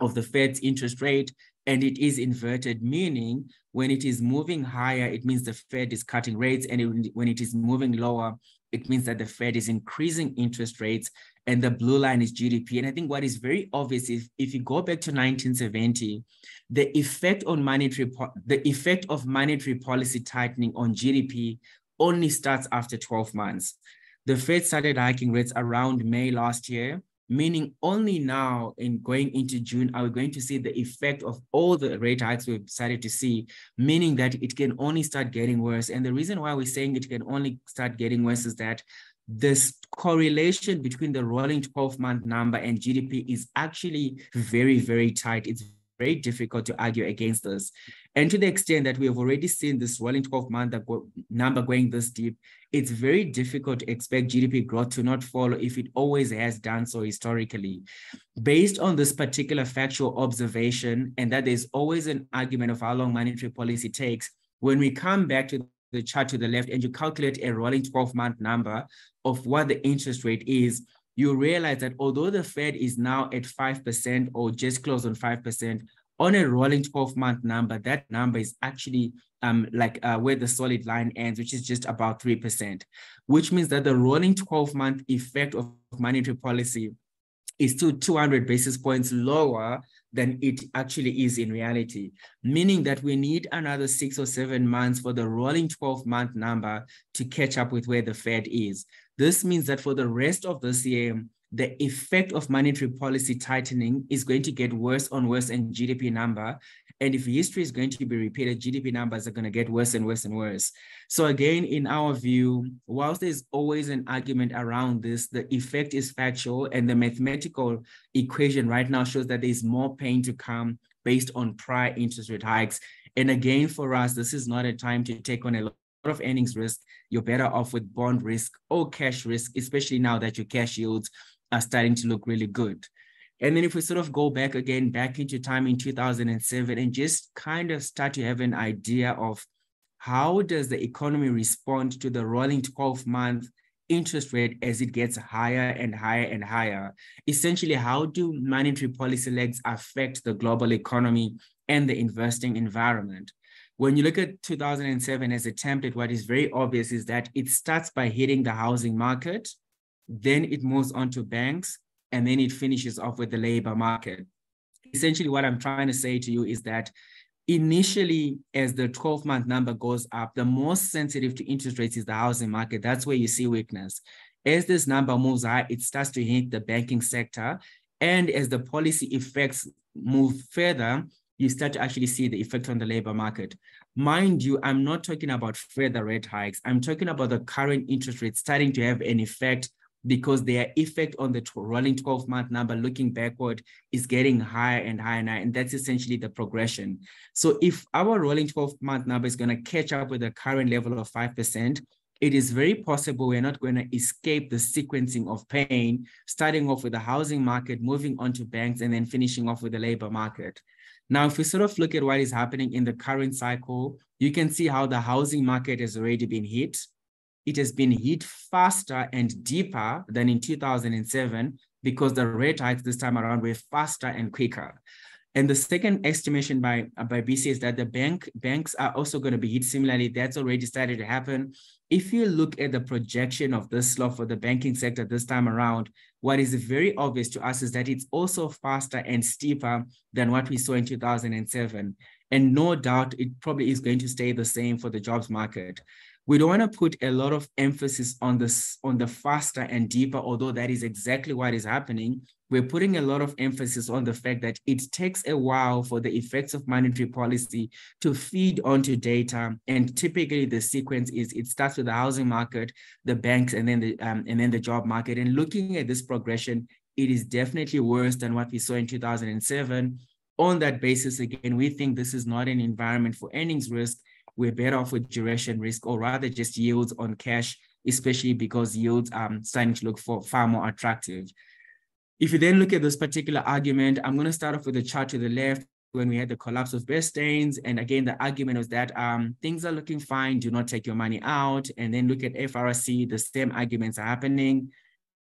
of the Fed's interest rate, and it is inverted, meaning when it is moving higher, it means the Fed is cutting rates, and it, when it is moving lower, it means that the Fed is increasing interest rates and the blue line is GDP. And I think what is very obvious is if you go back to 1970, the effect on monetary the effect of monetary policy tightening on GDP only starts after 12 months. The Fed started hiking rates around May last year, meaning only now in going into June are we going to see the effect of all the rate hikes we've started to see, meaning that it can only start getting worse. And the reason why we're saying it can only start getting worse is that this correlation between the rolling 12 month number and GDP is actually very, very tight. It's very difficult to argue against this. And to the extent that we have already seen this rolling 12 month number going this deep, it's very difficult to expect GDP growth to not follow if it always has done so historically. Based on this particular factual observation, and that there's always an argument of how long monetary policy takes, when we come back to the chart to the left and you calculate a rolling 12 month number of what the interest rate is, you realize that although the Fed is now at 5% or just close on 5%, on a rolling 12 month number, that number is actually um, like uh, where the solid line ends, which is just about 3%, which means that the rolling 12 month effect of monetary policy is still 200 basis points lower than it actually is in reality, meaning that we need another six or seven months for the rolling 12 month number to catch up with where the Fed is. This means that for the rest of this year, the effect of monetary policy tightening is going to get worse and worse in GDP number. And if history is going to be repeated, GDP numbers are going to get worse and worse and worse. So again, in our view, whilst there's always an argument around this, the effect is factual and the mathematical equation right now shows that there's more pain to come based on prior interest rate hikes. And again, for us, this is not a time to take on a of earnings risk. You're better off with bond risk or cash risk, especially now that your cash yields are starting to look really good. And then if we sort of go back again, back into time in 2007 and just kind of start to have an idea of how does the economy respond to the rolling 12 month interest rate as it gets higher and higher and higher? Essentially, how do monetary policy legs affect the global economy and the investing environment? When you look at 2007 as a template, what is very obvious is that it starts by hitting the housing market, then it moves on to banks, and then it finishes off with the labor market. Essentially, what I'm trying to say to you is that initially, as the 12 month number goes up, the most sensitive to interest rates is the housing market. That's where you see weakness. As this number moves high, it starts to hit the banking sector. And as the policy effects move further, you start to actually see the effect on the labor market. Mind you, I'm not talking about further rate hikes. I'm talking about the current interest rate starting to have an effect because their effect on the rolling 12 month number looking backward is getting higher and higher and higher. And that's essentially the progression. So if our rolling 12 month number is going to catch up with the current level of 5%, it is very possible we're not going to escape the sequencing of pain, starting off with the housing market, moving on to banks, and then finishing off with the labor market. Now, if we sort of look at what is happening in the current cycle, you can see how the housing market has already been hit it has been hit faster and deeper than in 2007 because the rate hikes this time around were faster and quicker. And the second estimation by, by BC is that the bank banks are also going to be hit similarly. That's already started to happen. If you look at the projection of this slope for the banking sector this time around, what is very obvious to us is that it's also faster and steeper than what we saw in 2007. And no doubt it probably is going to stay the same for the jobs market we don't want to put a lot of emphasis on this on the faster and deeper although that is exactly what is happening. We're putting a lot of emphasis on the fact that it takes a while for the effects of monetary policy to feed onto data and typically the sequence is it starts with the housing market the banks and then the um, and then the job market. And looking at this progression it is definitely worse than what we saw in 2007 on that basis again we think this is not an environment for earnings risk we're better off with duration risk or rather just yields on cash, especially because yields are um, starting to look for far more attractive. If you then look at this particular argument, I'm going to start off with the chart to the left when we had the collapse of Bear Stearns. And again, the argument was that um, things are looking fine, do not take your money out. And then look at FRC, the same arguments are happening.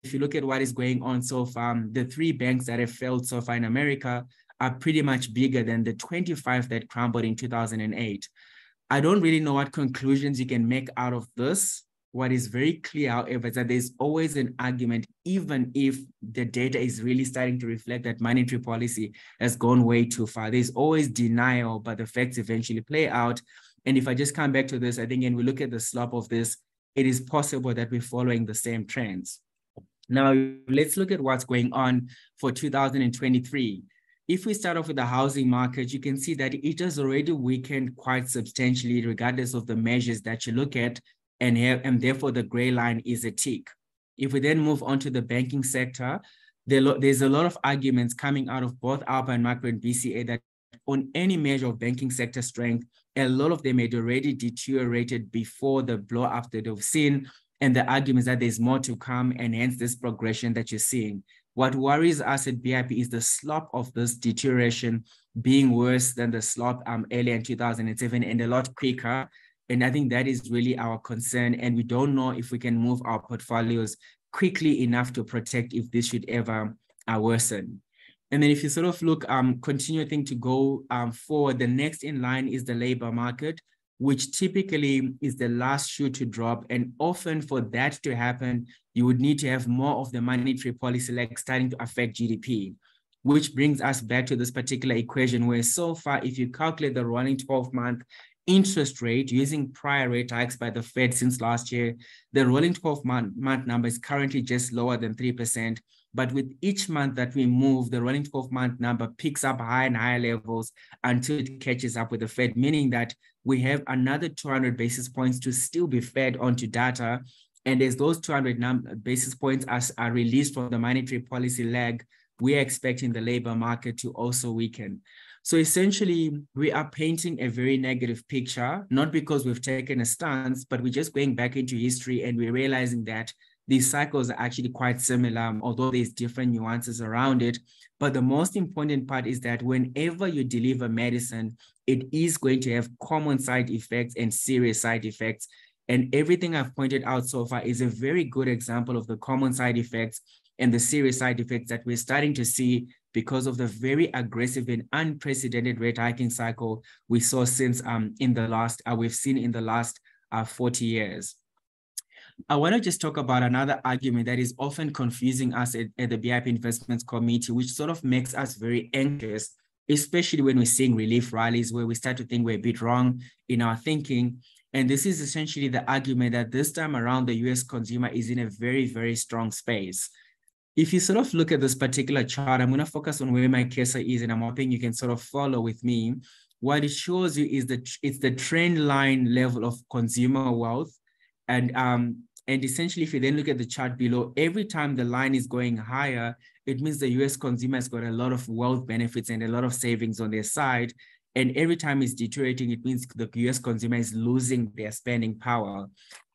If you look at what is going on so far, the three banks that have failed so far in America are pretty much bigger than the 25 that crumbled in 2008. I don't really know what conclusions you can make out of this, what is very clear, however, is that there's always an argument, even if the data is really starting to reflect that monetary policy has gone way too far. There's always denial, but the facts eventually play out. And if I just come back to this, I think, and we look at the slope of this, it is possible that we're following the same trends. Now, let's look at what's going on for 2023. If we start off with the housing market, you can see that it has already weakened quite substantially, regardless of the measures that you look at and, have, and therefore the gray line is a tick. If we then move on to the banking sector, there, there's a lot of arguments coming out of both Alpine Macro and BCA that on any measure of banking sector strength, a lot of them had already deteriorated before the blow up that they've seen. And the argument is that there's more to come and hence this progression that you're seeing. What worries us at BIP is the slope of this deterioration being worse than the slope um, earlier in 2007 and a lot quicker and I think that is really our concern. And we don't know if we can move our portfolios quickly enough to protect if this should ever uh, worsen. And then if you sort of look, um, continuing to go um, forward, the next in line is the labor market, which typically is the last shoe to drop. And often for that to happen, you would need to have more of the monetary policy like starting to affect GDP, which brings us back to this particular equation where so far, if you calculate the rolling 12 month interest rate using prior rate hikes by the Fed since last year, the rolling 12 month, month number is currently just lower than 3%. But with each month that we move, the rolling 12 month number picks up higher and higher levels until it catches up with the Fed, meaning that we have another 200 basis points to still be fed onto data. And as those 200 basis points are, are released from the monetary policy lag, we are expecting the labor market to also weaken. So essentially, we are painting a very negative picture, not because we've taken a stance, but we're just going back into history and we're realizing that these cycles are actually quite similar, although there's different nuances around it. But the most important part is that whenever you deliver medicine, it is going to have common side effects and serious side effects. And everything I've pointed out so far is a very good example of the common side effects and the serious side effects that we're starting to see because of the very aggressive and unprecedented rate hiking cycle we saw since um, in the last, uh, we've seen in the last uh, 40 years. I want to just talk about another argument that is often confusing us at, at the BIP Investments Committee, which sort of makes us very anxious, especially when we're seeing relief rallies where we start to think we're a bit wrong in our thinking. And this is essentially the argument that this time around the US consumer is in a very, very strong space if you sort of look at this particular chart, I'm going to focus on where my cursor is, and I'm hoping you can sort of follow with me. What it shows you is that it's the trend line level of consumer wealth. And, um, and essentially, if you then look at the chart below, every time the line is going higher, it means the US consumer has got a lot of wealth benefits and a lot of savings on their side. And every time it's deteriorating, it means the US consumer is losing their spending power.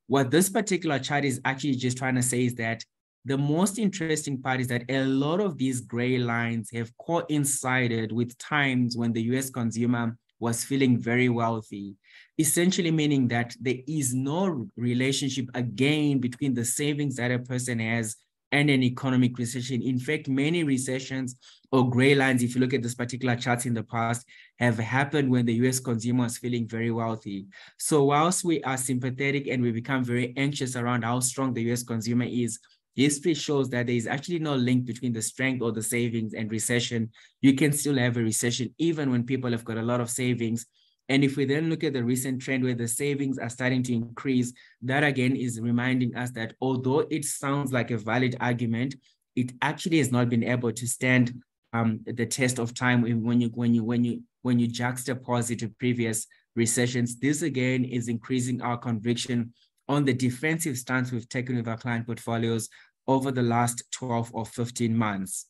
What this particular chart is actually just trying to say is that the most interesting part is that a lot of these gray lines have coincided with times when the US consumer was feeling very wealthy, essentially meaning that there is no relationship again between the savings that a person has and an economic recession. In fact, many recessions or gray lines, if you look at this particular chart in the past, have happened when the US consumer is feeling very wealthy. So whilst we are sympathetic and we become very anxious around how strong the US consumer is, history shows that there is actually no link between the strength or the savings and recession. You can still have a recession even when people have got a lot of savings. And if we then look at the recent trend where the savings are starting to increase, that again is reminding us that although it sounds like a valid argument, it actually has not been able to stand um, the test of time when you when you when you when you juxtapose it to previous recessions. This again is increasing our conviction on the defensive stance we've taken with our client portfolios over the last 12 or 15 months.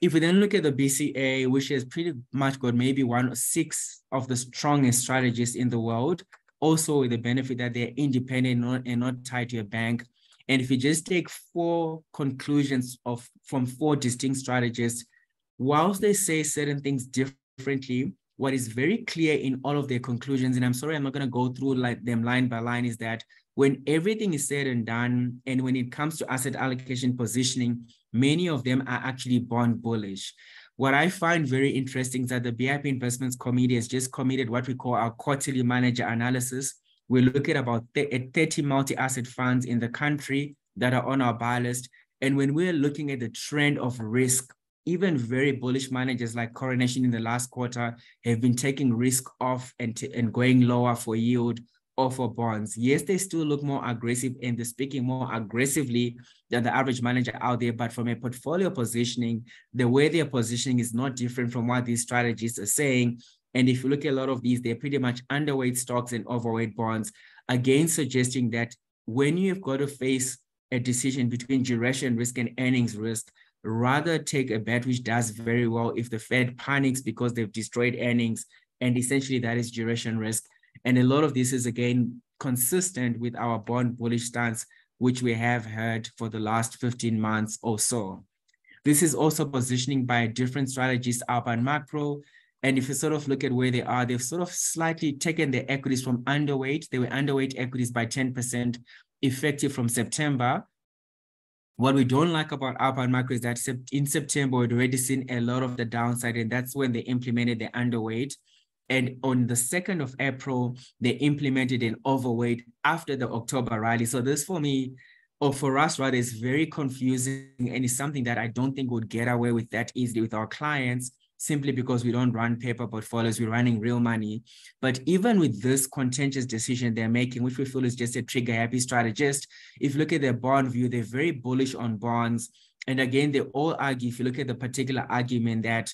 If we then look at the BCA, which has pretty much got maybe one or six of the strongest strategists in the world, also with the benefit that they're independent and not tied to a bank. And if you just take four conclusions of from four distinct strategists, whilst they say certain things differently, what is very clear in all of their conclusions, and I'm sorry I'm not going to go through like them line by line, is that when everything is said and done, and when it comes to asset allocation positioning, many of them are actually bond bullish. What I find very interesting is that the BIP Investments Committee has just committed what we call our quarterly manager analysis, We look at about 30 multi-asset funds in the country that are on our buy list. And when we're looking at the trend of risk, even very bullish managers like Coronation in the last quarter have been taking risk off and, and going lower for yield or for bonds. Yes, they still look more aggressive and they're speaking more aggressively than the average manager out there. But from a portfolio positioning, the way they're positioning is not different from what these strategists are saying. And if you look at a lot of these, they're pretty much underweight stocks and overweight bonds, again, suggesting that when you've got to face a decision between duration risk and earnings risk, rather take a bet which does very well if the Fed panics because they've destroyed earnings. And essentially, that is duration risk. And a lot of this is, again, consistent with our bond bullish stance, which we have had for the last 15 months or so. This is also positioning by different strategists, Alpine Macro, and if you sort of look at where they are, they've sort of slightly taken their equities from underweight. They were underweight equities by 10% effective from September. What we don't like about Alpine Macro is that in September, we'd already seen a lot of the downside, and that's when they implemented the underweight. And on the 2nd of April, they implemented an overweight after the October rally. So this for me, or for us rather, is very confusing and it's something that I don't think would get away with that easily with our clients simply because we don't run paper portfolios, we're running real money. But even with this contentious decision they're making, which we feel is just a trigger happy strategist, if you look at their bond view, they're very bullish on bonds. And again, they all argue, if you look at the particular argument that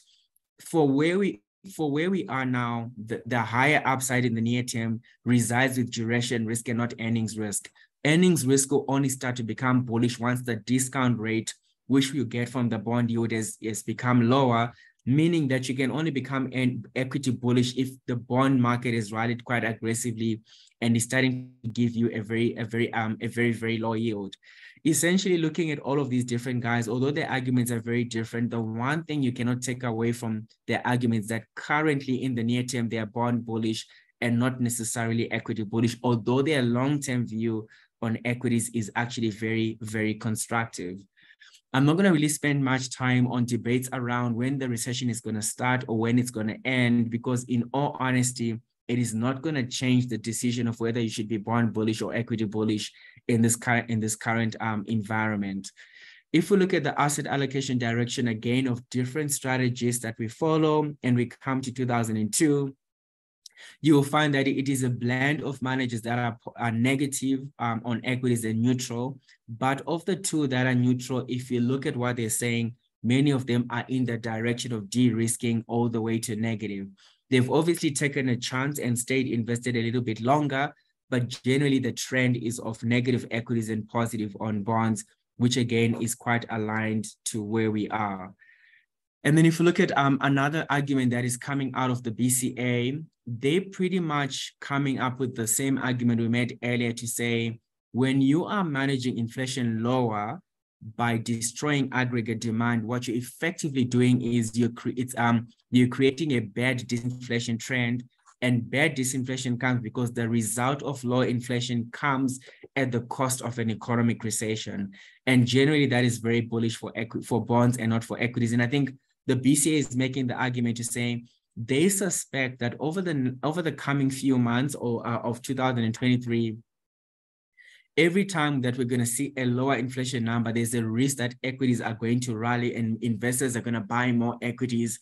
for where we for where we are now, the, the higher upside in the near term resides with duration risk and not earnings risk. Earnings risk will only start to become bullish once the discount rate, which you get from the bond yield, has, has become lower meaning that you can only become an equity bullish if the bond market is rallied quite aggressively and is starting to give you a very, a very, um, a very, very low yield. Essentially, looking at all of these different guys, although their arguments are very different, the one thing you cannot take away from their arguments that currently in the near term they are bond bullish and not necessarily equity bullish, although their long-term view on equities is actually very, very constructive. I'm not going to really spend much time on debates around when the recession is going to start or when it's going to end, because in all honesty, it is not going to change the decision of whether you should be bond bullish or equity bullish in this current in this current um, environment. If we look at the asset allocation direction again of different strategies that we follow, and we come to 2002, you will find that it is a blend of managers that are, are negative um, on equities and neutral. But of the two that are neutral, if you look at what they're saying, many of them are in the direction of de-risking all the way to negative. They've obviously taken a chance and stayed invested a little bit longer, but generally the trend is of negative equities and positive on bonds, which again is quite aligned to where we are. And then if you look at um, another argument that is coming out of the BCA, they're pretty much coming up with the same argument we made earlier to say, when you are managing inflation lower by destroying aggregate demand, what you're effectively doing is you're, cre um, you're creating a bad disinflation trend and bad disinflation comes because the result of low inflation comes at the cost of an economic recession. And generally that is very bullish for, for bonds and not for equities. And I think the BCA is making the argument to say they suspect that over the over the coming few months or uh, of 2023 every time that we're going to see a lower inflation number there's a risk that equities are going to rally and investors are going to buy more equities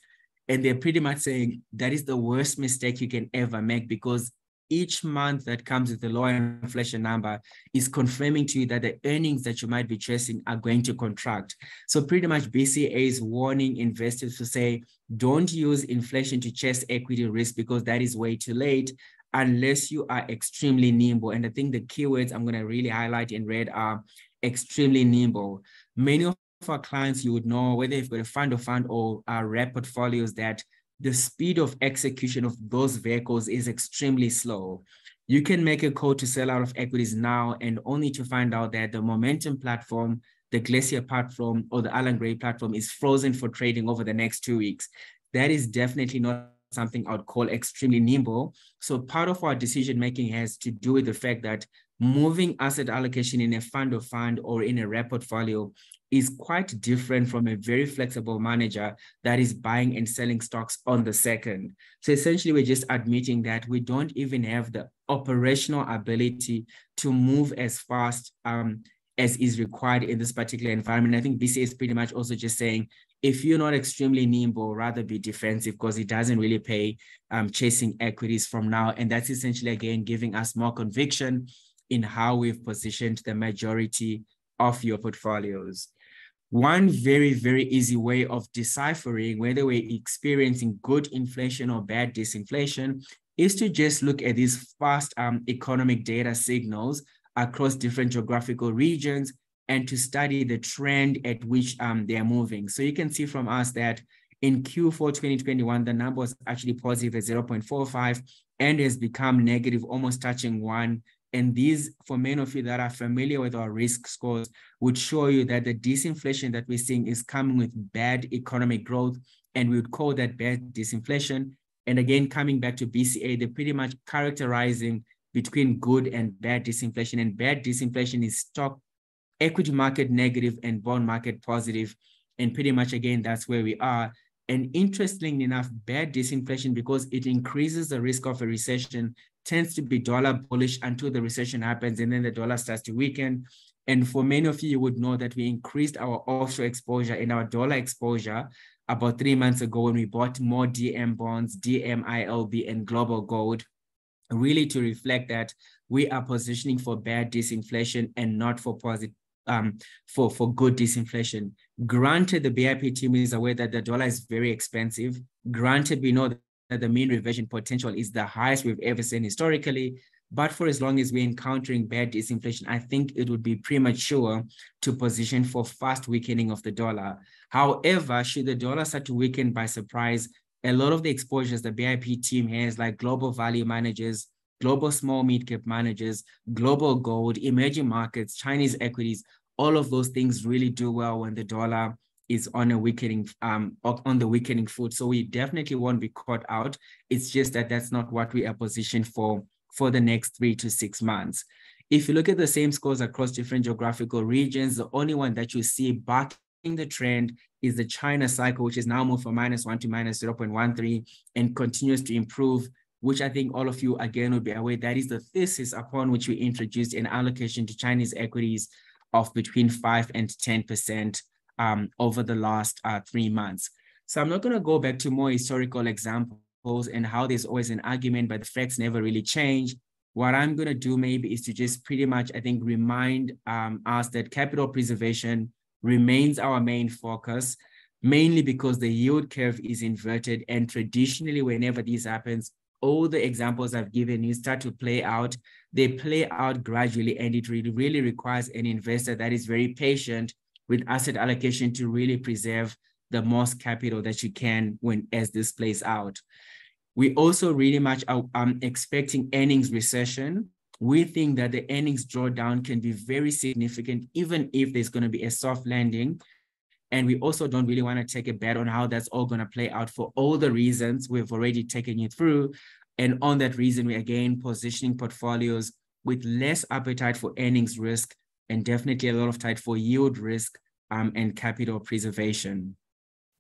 and they're pretty much saying that is the worst mistake you can ever make because each month that comes with the lower inflation number is confirming to you that the earnings that you might be chasing are going to contract. So pretty much BCA is warning investors to say, don't use inflation to chase equity risk because that is way too late unless you are extremely nimble. And I think the keywords I'm going to really highlight in red are extremely nimble. Many of our clients, you would know whether you've got a fund of fund or uh, rep portfolios that the speed of execution of those vehicles is extremely slow. You can make a call to sell out of equities now and only to find out that the momentum platform, the Glacier platform, or the Allan Gray platform is frozen for trading over the next two weeks. That is definitely not something I would call extremely nimble. So part of our decision making has to do with the fact that moving asset allocation in a fund of fund or in a rep portfolio is quite different from a very flexible manager that is buying and selling stocks on the second. So essentially, we're just admitting that we don't even have the operational ability to move as fast um, as is required in this particular environment. I think BCA is pretty much also just saying if you're not extremely nimble, rather be defensive because it doesn't really pay um, chasing equities from now. And that's essentially, again, giving us more conviction in how we've positioned the majority of your portfolios. One very, very easy way of deciphering whether we're experiencing good inflation or bad disinflation is to just look at these fast um, economic data signals across different geographical regions and to study the trend at which um, they are moving. So you can see from us that in Q4 2021, the number was actually positive at 0.45 and has become negative, almost touching one. And these, for many of you that are familiar with our risk scores, would show you that the disinflation that we're seeing is coming with bad economic growth, and we would call that bad disinflation. And again, coming back to BCA, they're pretty much characterizing between good and bad disinflation. And bad disinflation is stock equity market negative and bond market positive. And pretty much again, that's where we are. And interestingly enough, bad disinflation, because it increases the risk of a recession, tends to be dollar bullish until the recession happens and then the dollar starts to weaken. And for many of you, you would know that we increased our offshore exposure and our dollar exposure about three months ago when we bought more DM bonds, DMILB, and global gold, really to reflect that we are positioning for bad disinflation and not for positive um, for, for good disinflation. Granted, the BIP team is aware that the dollar is very expensive. Granted, we know that the mean reversion potential is the highest we've ever seen historically. But for as long as we're encountering bad disinflation, I think it would be premature to position for fast weakening of the dollar. However, should the dollar start to weaken by surprise, a lot of the exposures the BIP team has, like global value managers, global small mid cap managers, global gold, emerging markets, Chinese equities, all of those things really do well when the dollar is on a weakening um on the weakening foot. So we definitely won't be caught out. It's just that that's not what we are positioned for for the next three to six months. If you look at the same scores across different geographical regions, the only one that you see backing the trend is the China cycle, which is now moved from minus one to minus 0.13 and continues to improve which I think all of you again will be aware that is the thesis upon which we introduced an allocation to Chinese equities of between 5 and 10% um, over the last uh, three months. So I'm not going to go back to more historical examples and how there's always an argument, but the facts never really change. What I'm going to do maybe is to just pretty much, I think, remind um, us that capital preservation remains our main focus, mainly because the yield curve is inverted. And traditionally, whenever this happens, all the examples I've given you start to play out, they play out gradually, and it really, really requires an investor that is very patient with asset allocation to really preserve the most capital that you can when as this plays out. We also really much are um, expecting earnings recession. We think that the earnings drawdown can be very significant, even if there's going to be a soft landing. And we also don't really want to take a bet on how that's all going to play out for all the reasons we've already taken you through. And on that reason, we again positioning portfolios with less appetite for earnings risk and definitely a lot of time for yield risk um, and capital preservation.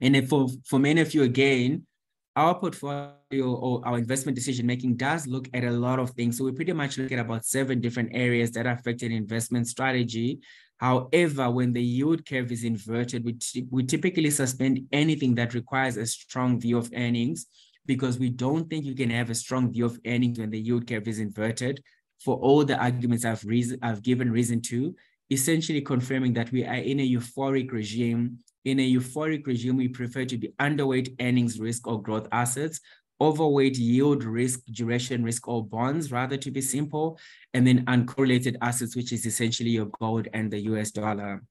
And for, for many of you, again, our portfolio or our investment decision making does look at a lot of things. So we pretty much look at about seven different areas that affect an investment strategy. However, when the yield curve is inverted, we, we typically suspend anything that requires a strong view of earnings because we don't think you can have a strong view of earnings when the yield curve is inverted for all the arguments I've, reason, I've given reason to, essentially confirming that we are in a euphoric regime. In a euphoric regime, we prefer to be underweight earnings risk or growth assets overweight yield risk, duration risk, or bonds, rather to be simple, and then uncorrelated assets, which is essentially your gold and the US dollar.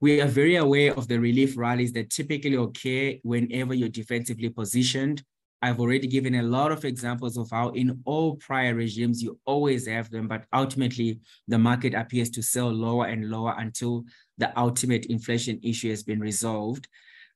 We are very aware of the relief rallies that typically occur whenever you're defensively positioned. I've already given a lot of examples of how in all prior regimes, you always have them, but ultimately the market appears to sell lower and lower until the ultimate inflation issue has been resolved.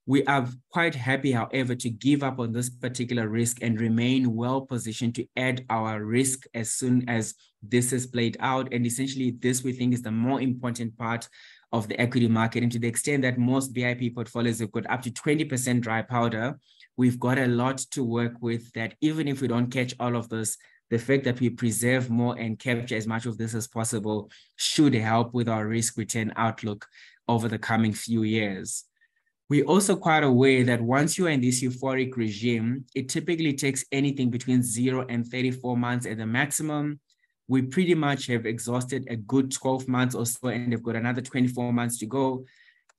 We are quite happy, however, to give up on this particular risk and remain well positioned to add our risk as soon as this is played out. And essentially, this we think is the more important part of the equity market. And to the extent that most BIP portfolios have got up to 20% dry powder, we've got a lot to work with that even if we don't catch all of this, the fact that we preserve more and capture as much of this as possible should help with our risk return outlook over the coming few years. We're also quite aware that once you are in this euphoric regime, it typically takes anything between zero and 34 months at the maximum. We pretty much have exhausted a good 12 months or so, and they've got another 24 months to go.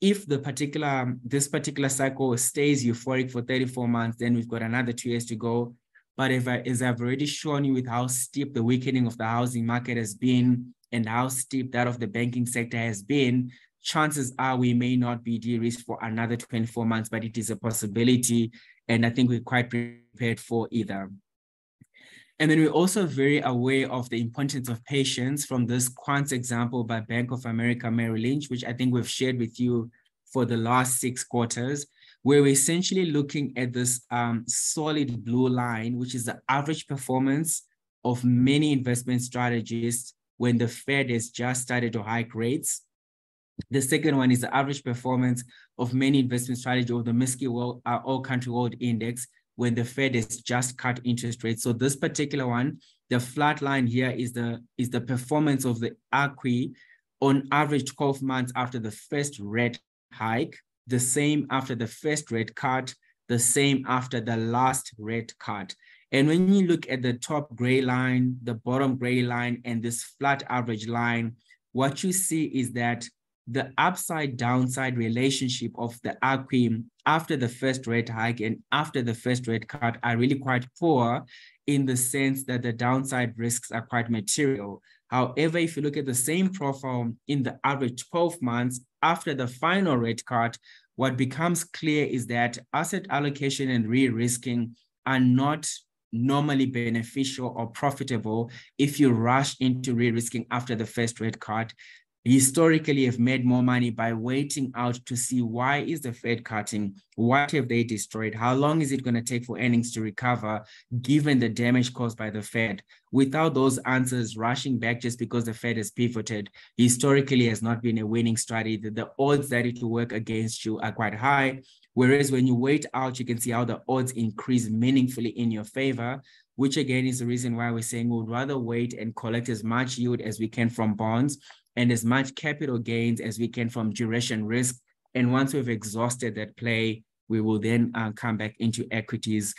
If the particular this particular cycle stays euphoric for 34 months, then we've got another two years to go. But if I, as I've already shown you with how steep the weakening of the housing market has been and how steep that of the banking sector has been, chances are we may not be de-risked for another 24 months, but it is a possibility. And I think we're quite prepared for either. And then we're also very aware of the importance of patience from this quant example by Bank of America Merrill Lynch, which I think we've shared with you for the last six quarters, where we're essentially looking at this um, solid blue line, which is the average performance of many investment strategies when the Fed has just started to hike rates the second one is the average performance of many investment strategy of the MSCI World, uh, All Country World Index when the Fed has just cut interest rates. So this particular one, the flat line here is the is the performance of the ACWI on average 12 months after the first rate hike, the same after the first rate cut, the same after the last rate cut. And when you look at the top gray line, the bottom gray line, and this flat average line, what you see is that the upside downside relationship of the ACWI after the first rate hike and after the first rate cut are really quite poor in the sense that the downside risks are quite material. However, if you look at the same profile in the average 12 months after the final rate cut, what becomes clear is that asset allocation and re-risking are not normally beneficial or profitable if you rush into re-risking after the first rate cut historically have made more money by waiting out to see why is the Fed cutting? What have they destroyed? How long is it going to take for earnings to recover given the damage caused by the Fed? Without those answers, rushing back just because the Fed has pivoted historically has not been a winning strategy. The, odds that it will work against you are quite high. Whereas when you wait out, you can see how the odds increase meaningfully in your favor, which again is the reason why we're saying we would rather wait and collect as much yield as we can from bonds and as much capital gains as we can from duration risk. And once we've exhausted that play, we will then uh, come back into equities.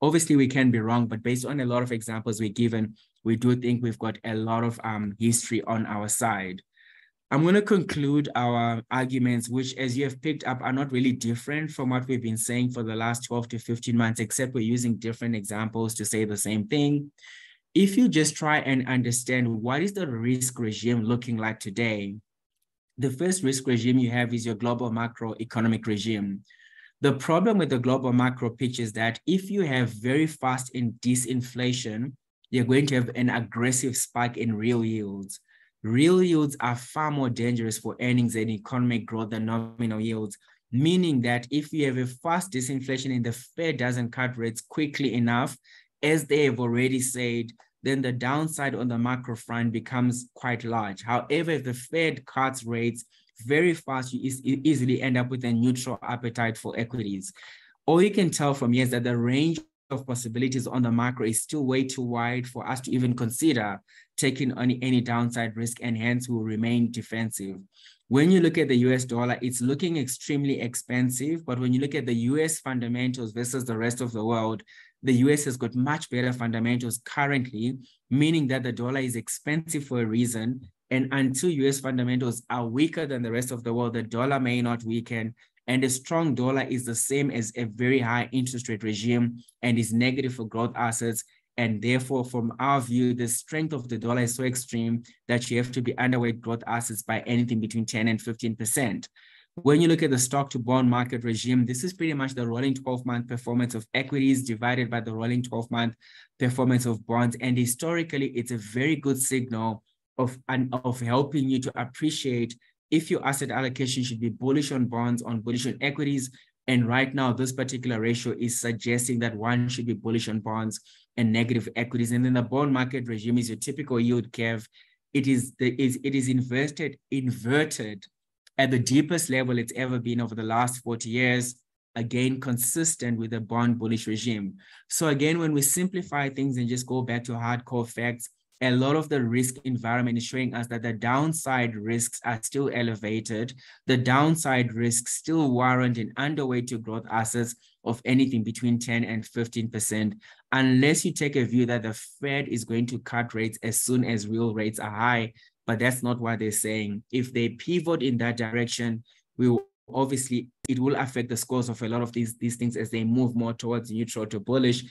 Obviously, we can be wrong, but based on a lot of examples we're given, we do think we've got a lot of um, history on our side. I'm going to conclude our arguments, which, as you have picked up, are not really different from what we've been saying for the last 12 to 15 months, except we're using different examples to say the same thing if you just try and understand what is the risk regime looking like today, the first risk regime you have is your global macroeconomic regime. The problem with the global macro pitch is that if you have very fast in disinflation, you're going to have an aggressive spike in real yields. Real yields are far more dangerous for earnings and economic growth than nominal yields, meaning that if you have a fast disinflation and the Fed doesn't cut rates quickly enough, as they have already said, then the downside on the macro front becomes quite large. However, if the Fed cuts rates very fast, you easily end up with a neutral appetite for equities. All you can tell from here is that the range of possibilities on the macro is still way too wide for us to even consider taking any, any downside risk, and hence will remain defensive. When you look at the US dollar, it's looking extremely expensive, but when you look at the US fundamentals versus the rest of the world, the US has got much better fundamentals currently, meaning that the dollar is expensive for a reason. And until US fundamentals are weaker than the rest of the world, the dollar may not weaken. And a strong dollar is the same as a very high interest rate regime and is negative for growth assets. And therefore, from our view, the strength of the dollar is so extreme that you have to be underweight growth assets by anything between 10 and 15%. When you look at the stock to bond market regime, this is pretty much the rolling 12 month performance of equities divided by the rolling 12 month performance of bonds. And historically, it's a very good signal of, of helping you to appreciate if your asset allocation should be bullish on bonds, on bullish on equities. And right now, this particular ratio is suggesting that one should be bullish on bonds and negative equities. And then the bond market regime is your typical yield curve. It is the is it is inverted, inverted at the deepest level it's ever been over the last 40 years, again, consistent with the bond bullish regime. So again, when we simplify things and just go back to hardcore facts, a lot of the risk environment is showing us that the downside risks are still elevated. The downside risks still warrant an underweight to growth assets of anything between 10 and 15%, unless you take a view that the Fed is going to cut rates as soon as real rates are high. But that's not what they're saying. If they pivot in that direction, we will obviously it will affect the scores of a lot of these, these things as they move more towards neutral to bullish.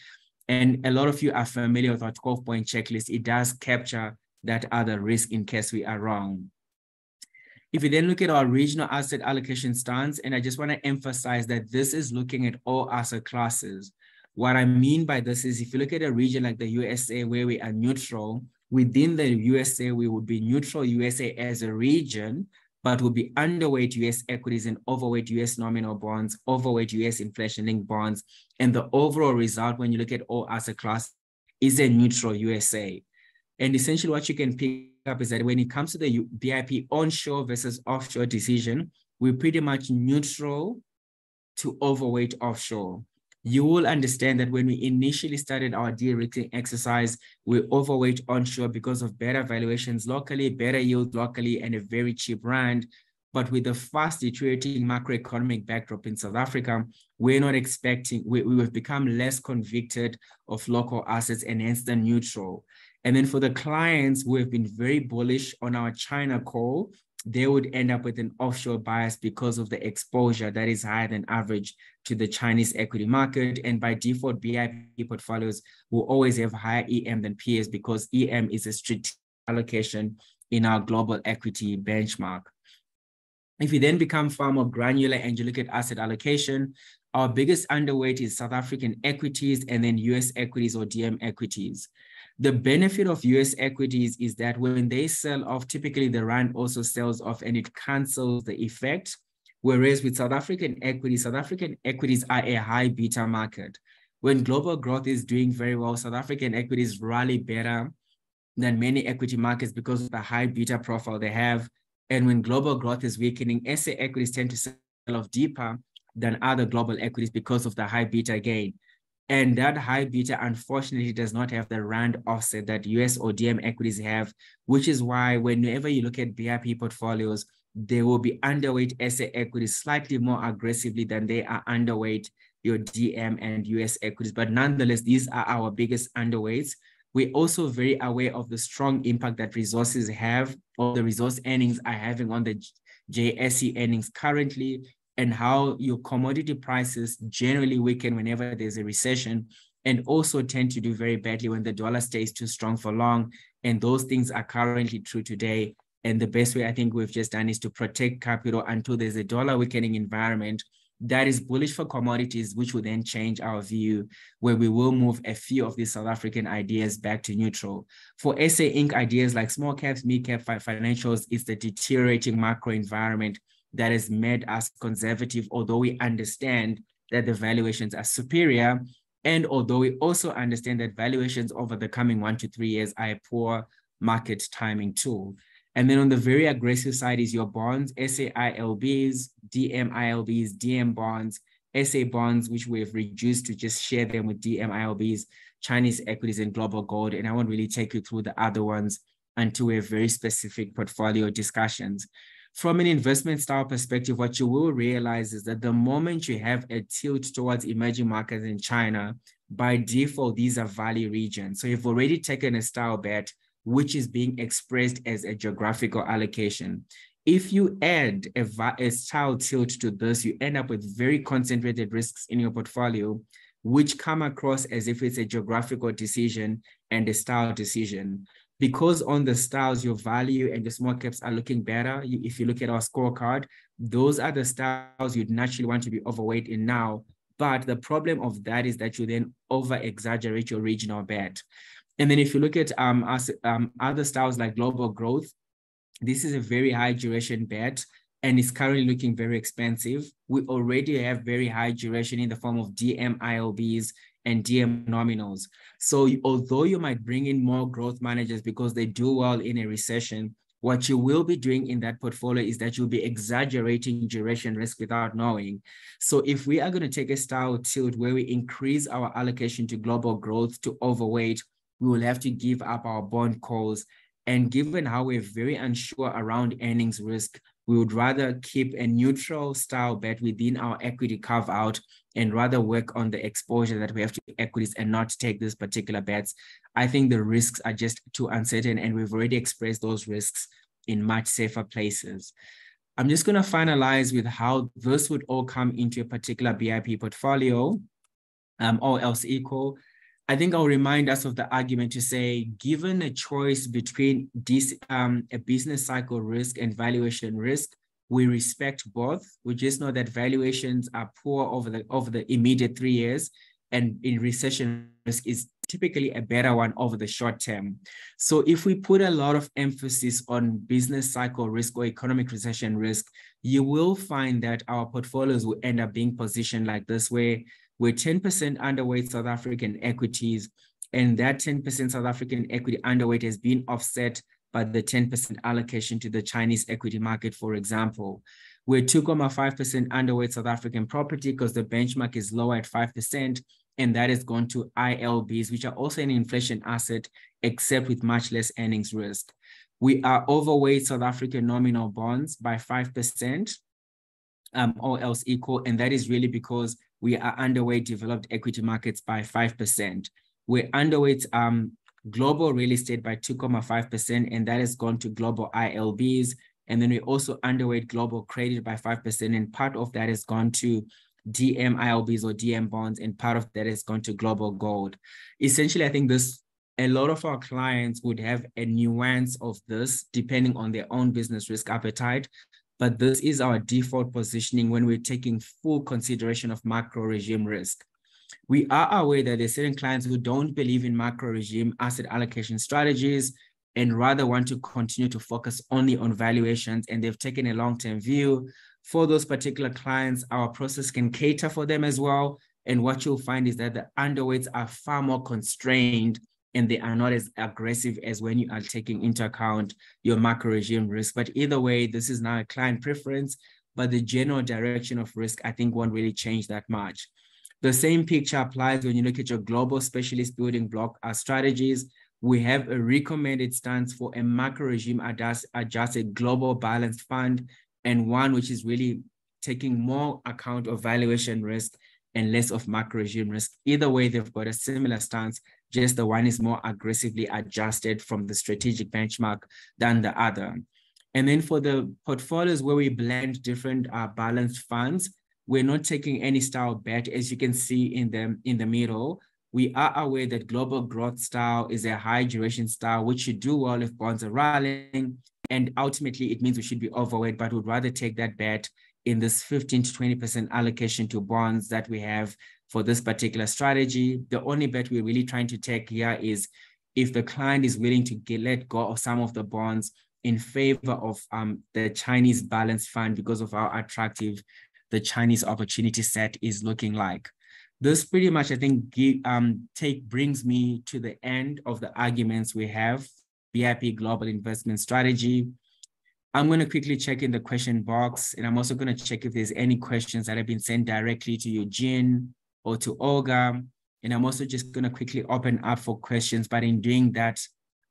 And a lot of you are familiar with our 12 point checklist. It does capture that other risk in case we are wrong. If you then look at our regional asset allocation stance, and I just want to emphasize that this is looking at all asset classes. What I mean by this is if you look at a region like the USA where we are neutral, within the USA, we would be neutral USA as a region, but will be underweight US equities and overweight US nominal bonds, overweight US inflation linked bonds. And the overall result, when you look at all asset class, is a neutral USA. And essentially what you can pick up is that when it comes to the BIP onshore versus offshore decision, we're pretty much neutral to overweight offshore. You will understand that when we initially started our de-risking exercise, we overweight onshore because of better valuations locally, better yield locally, and a very cheap rand. But with the fast deteriorating macroeconomic backdrop in South Africa, we're not expecting, we, we have become less convicted of local assets and hence the neutral. And then for the clients who have been very bullish on our China call, they would end up with an offshore bias because of the exposure that is higher than average to the Chinese equity market. And by default, BIP portfolios will always have higher EM than peers because EM is a strategic allocation in our global equity benchmark. If you then become far more granular and you look at asset allocation, our biggest underweight is South African equities and then US equities or DM equities. The benefit of US equities is that when they sell off, typically the rand also sells off and it cancels the effect. Whereas with South African equities, South African equities are a high beta market. When global growth is doing very well, South African equities rally better than many equity markets because of the high beta profile they have. And when global growth is weakening, SA equities tend to sell off deeper than other global equities because of the high beta gain. And that high beta, unfortunately, does not have the rand offset that US or DM equities have, which is why whenever you look at BIP portfolios, they will be underweight SA equities slightly more aggressively than they are underweight your DM and US equities. But nonetheless, these are our biggest underweights. We're also very aware of the strong impact that resources have, or the resource earnings are having on the JSE earnings currently and how your commodity prices generally weaken whenever there's a recession and also tend to do very badly when the dollar stays too strong for long. And those things are currently true today. And the best way I think we've just done is to protect capital until there's a dollar weakening environment that is bullish for commodities, which will then change our view, where we will move a few of these South African ideas back to neutral. For SA Inc. ideas like small caps, mid cap financials, it's the deteriorating macro environment that has made us conservative, although we understand that the valuations are superior. And although we also understand that valuations over the coming one to three years are a poor market timing tool. And then on the very aggressive side is your bonds, SAILBs, DMILBs, DM bonds, SA bonds, which we've reduced to just share them with DMILBs, Chinese equities, and global gold. And I won't really take you through the other ones until we have very specific portfolio discussions from an investment style perspective, what you will realize is that the moment you have a tilt towards emerging markets in China, by default, these are value regions. So you've already taken a style bet, which is being expressed as a geographical allocation. If you add a, a style tilt to this, you end up with very concentrated risks in your portfolio, which come across as if it's a geographical decision and a style decision because on the styles, your value and the small caps are looking better. if you look at our scorecard, those are the styles you'd naturally want to be overweight in now. But the problem of that is that you then over exaggerate your regional bet. And then if you look at um, us, um, other styles like global growth, this is a very high duration bet and it's currently looking very expensive. We already have very high duration in the form of DM ILBs and DM nominals. So although you might bring in more growth managers because they do well in a recession, what you will be doing in that portfolio is that you'll be exaggerating duration risk without knowing. So if we are going to take a style tilt where we increase our allocation to global growth to overweight, we will have to give up our bond calls. And given how we're very unsure around earnings risk, we would rather keep a neutral style bet within our equity carve out and rather work on the exposure that we have to equities and not take these particular bets. I think the risks are just too uncertain and we've already expressed those risks in much safer places. I'm just going to finalize with how this would all come into a particular BIP portfolio, um, all else equal. I think I'll remind us of the argument to say, given a choice between this, um, a business cycle risk and valuation risk, we respect both. We just know that valuations are poor over the over the immediate three years, and in recession risk is typically a better one over the short term. So if we put a lot of emphasis on business cycle risk or economic recession risk, you will find that our portfolios will end up being positioned like this, where we're 10% underweight South African equities, and that 10% South African equity underweight has been offset by the 10% allocation to the Chinese equity market, for example. We're 2.5% underweight South African property because the benchmark is lower at 5%, and that has gone to ILBs, which are also an inflation asset, except with much less earnings risk. We are overweight South African nominal bonds by 5%, um, all else equal, and that is really because we are underweight developed equity markets by 5%. We're underweight um, global real estate by 2.5%, and that has gone to global ILBs. And then we also underweight global credit by 5%, and part of that has gone to DM ILBs or DM bonds, and part of that has gone to global gold. Essentially, I think this a lot of our clients would have a nuance of this depending on their own business risk appetite but this is our default positioning when we're taking full consideration of macro regime risk. We are aware that there's certain clients who don't believe in macro regime asset allocation strategies and rather want to continue to focus only on valuations and they've taken a long-term view. For those particular clients, our process can cater for them as well. And what you'll find is that the underweights are far more constrained and they are not as aggressive as when you are taking into account your macro regime risk. But either way, this is now a client preference, but the general direction of risk, I think won't really change that much. The same picture applies when you look at your global specialist building block uh, strategies. We have a recommended stance for a macro regime adjust, adjusted global balanced fund and one which is really taking more account of valuation risk and less of macro regime risk. Either way, they've got a similar stance just the one is more aggressively adjusted from the strategic benchmark than the other. And then for the portfolios where we blend different uh, balanced funds, we're not taking any style bet, as you can see in the, in the middle. We are aware that global growth style is a high duration style, which should do well if bonds are rallying. And ultimately, it means we should be overweight, but would rather take that bet in this 15 to 20% allocation to bonds that we have for this particular strategy. The only bet we're really trying to take here is if the client is willing to get, let go of some of the bonds in favor of um, the Chinese balance fund because of how attractive the Chinese opportunity set is looking like. This pretty much, I think, um, take brings me to the end of the arguments we have, BIP Global Investment Strategy. I'm going to quickly check in the question box, and I'm also going to check if there's any questions that have been sent directly to Eugene or to Olga. And I'm also just going to quickly open up for questions. But in doing that,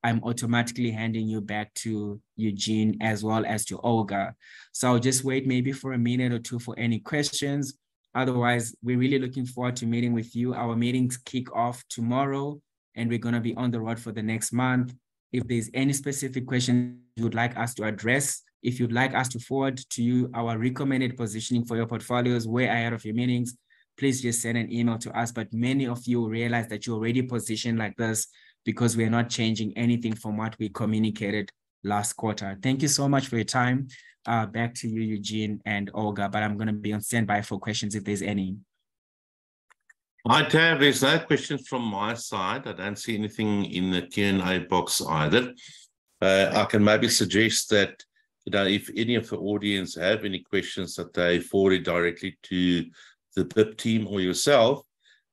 I'm automatically handing you back to Eugene as well as to Olga. So I'll just wait maybe for a minute or two for any questions. Otherwise, we're really looking forward to meeting with you. Our meetings kick off tomorrow, and we're going to be on the road for the next month. If there's any specific question you would like us to address, if you'd like us to forward to you our recommended positioning for your portfolios way ahead of your meetings, please just send an email to us. But many of you realize that you're already positioned like this because we're not changing anything from what we communicated last quarter. Thank you so much for your time. Uh, back to you, Eugene and Olga, but I'm going to be on standby for questions if there's any. Hi, Tab. There's no questions from my side. I don't see anything in the Q&A box either. Uh, I can maybe suggest that you know, if any of the audience have any questions that they forward directly to the BIP team or yourself,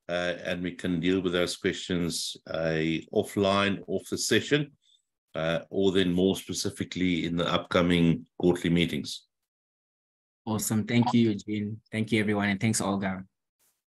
uh, and we can deal with those questions uh, offline, off the session. uh, or then more specifically in the upcoming quarterly meetings. Awesome. Thank you, Eugene. Thank you, everyone. And thanks, Olga.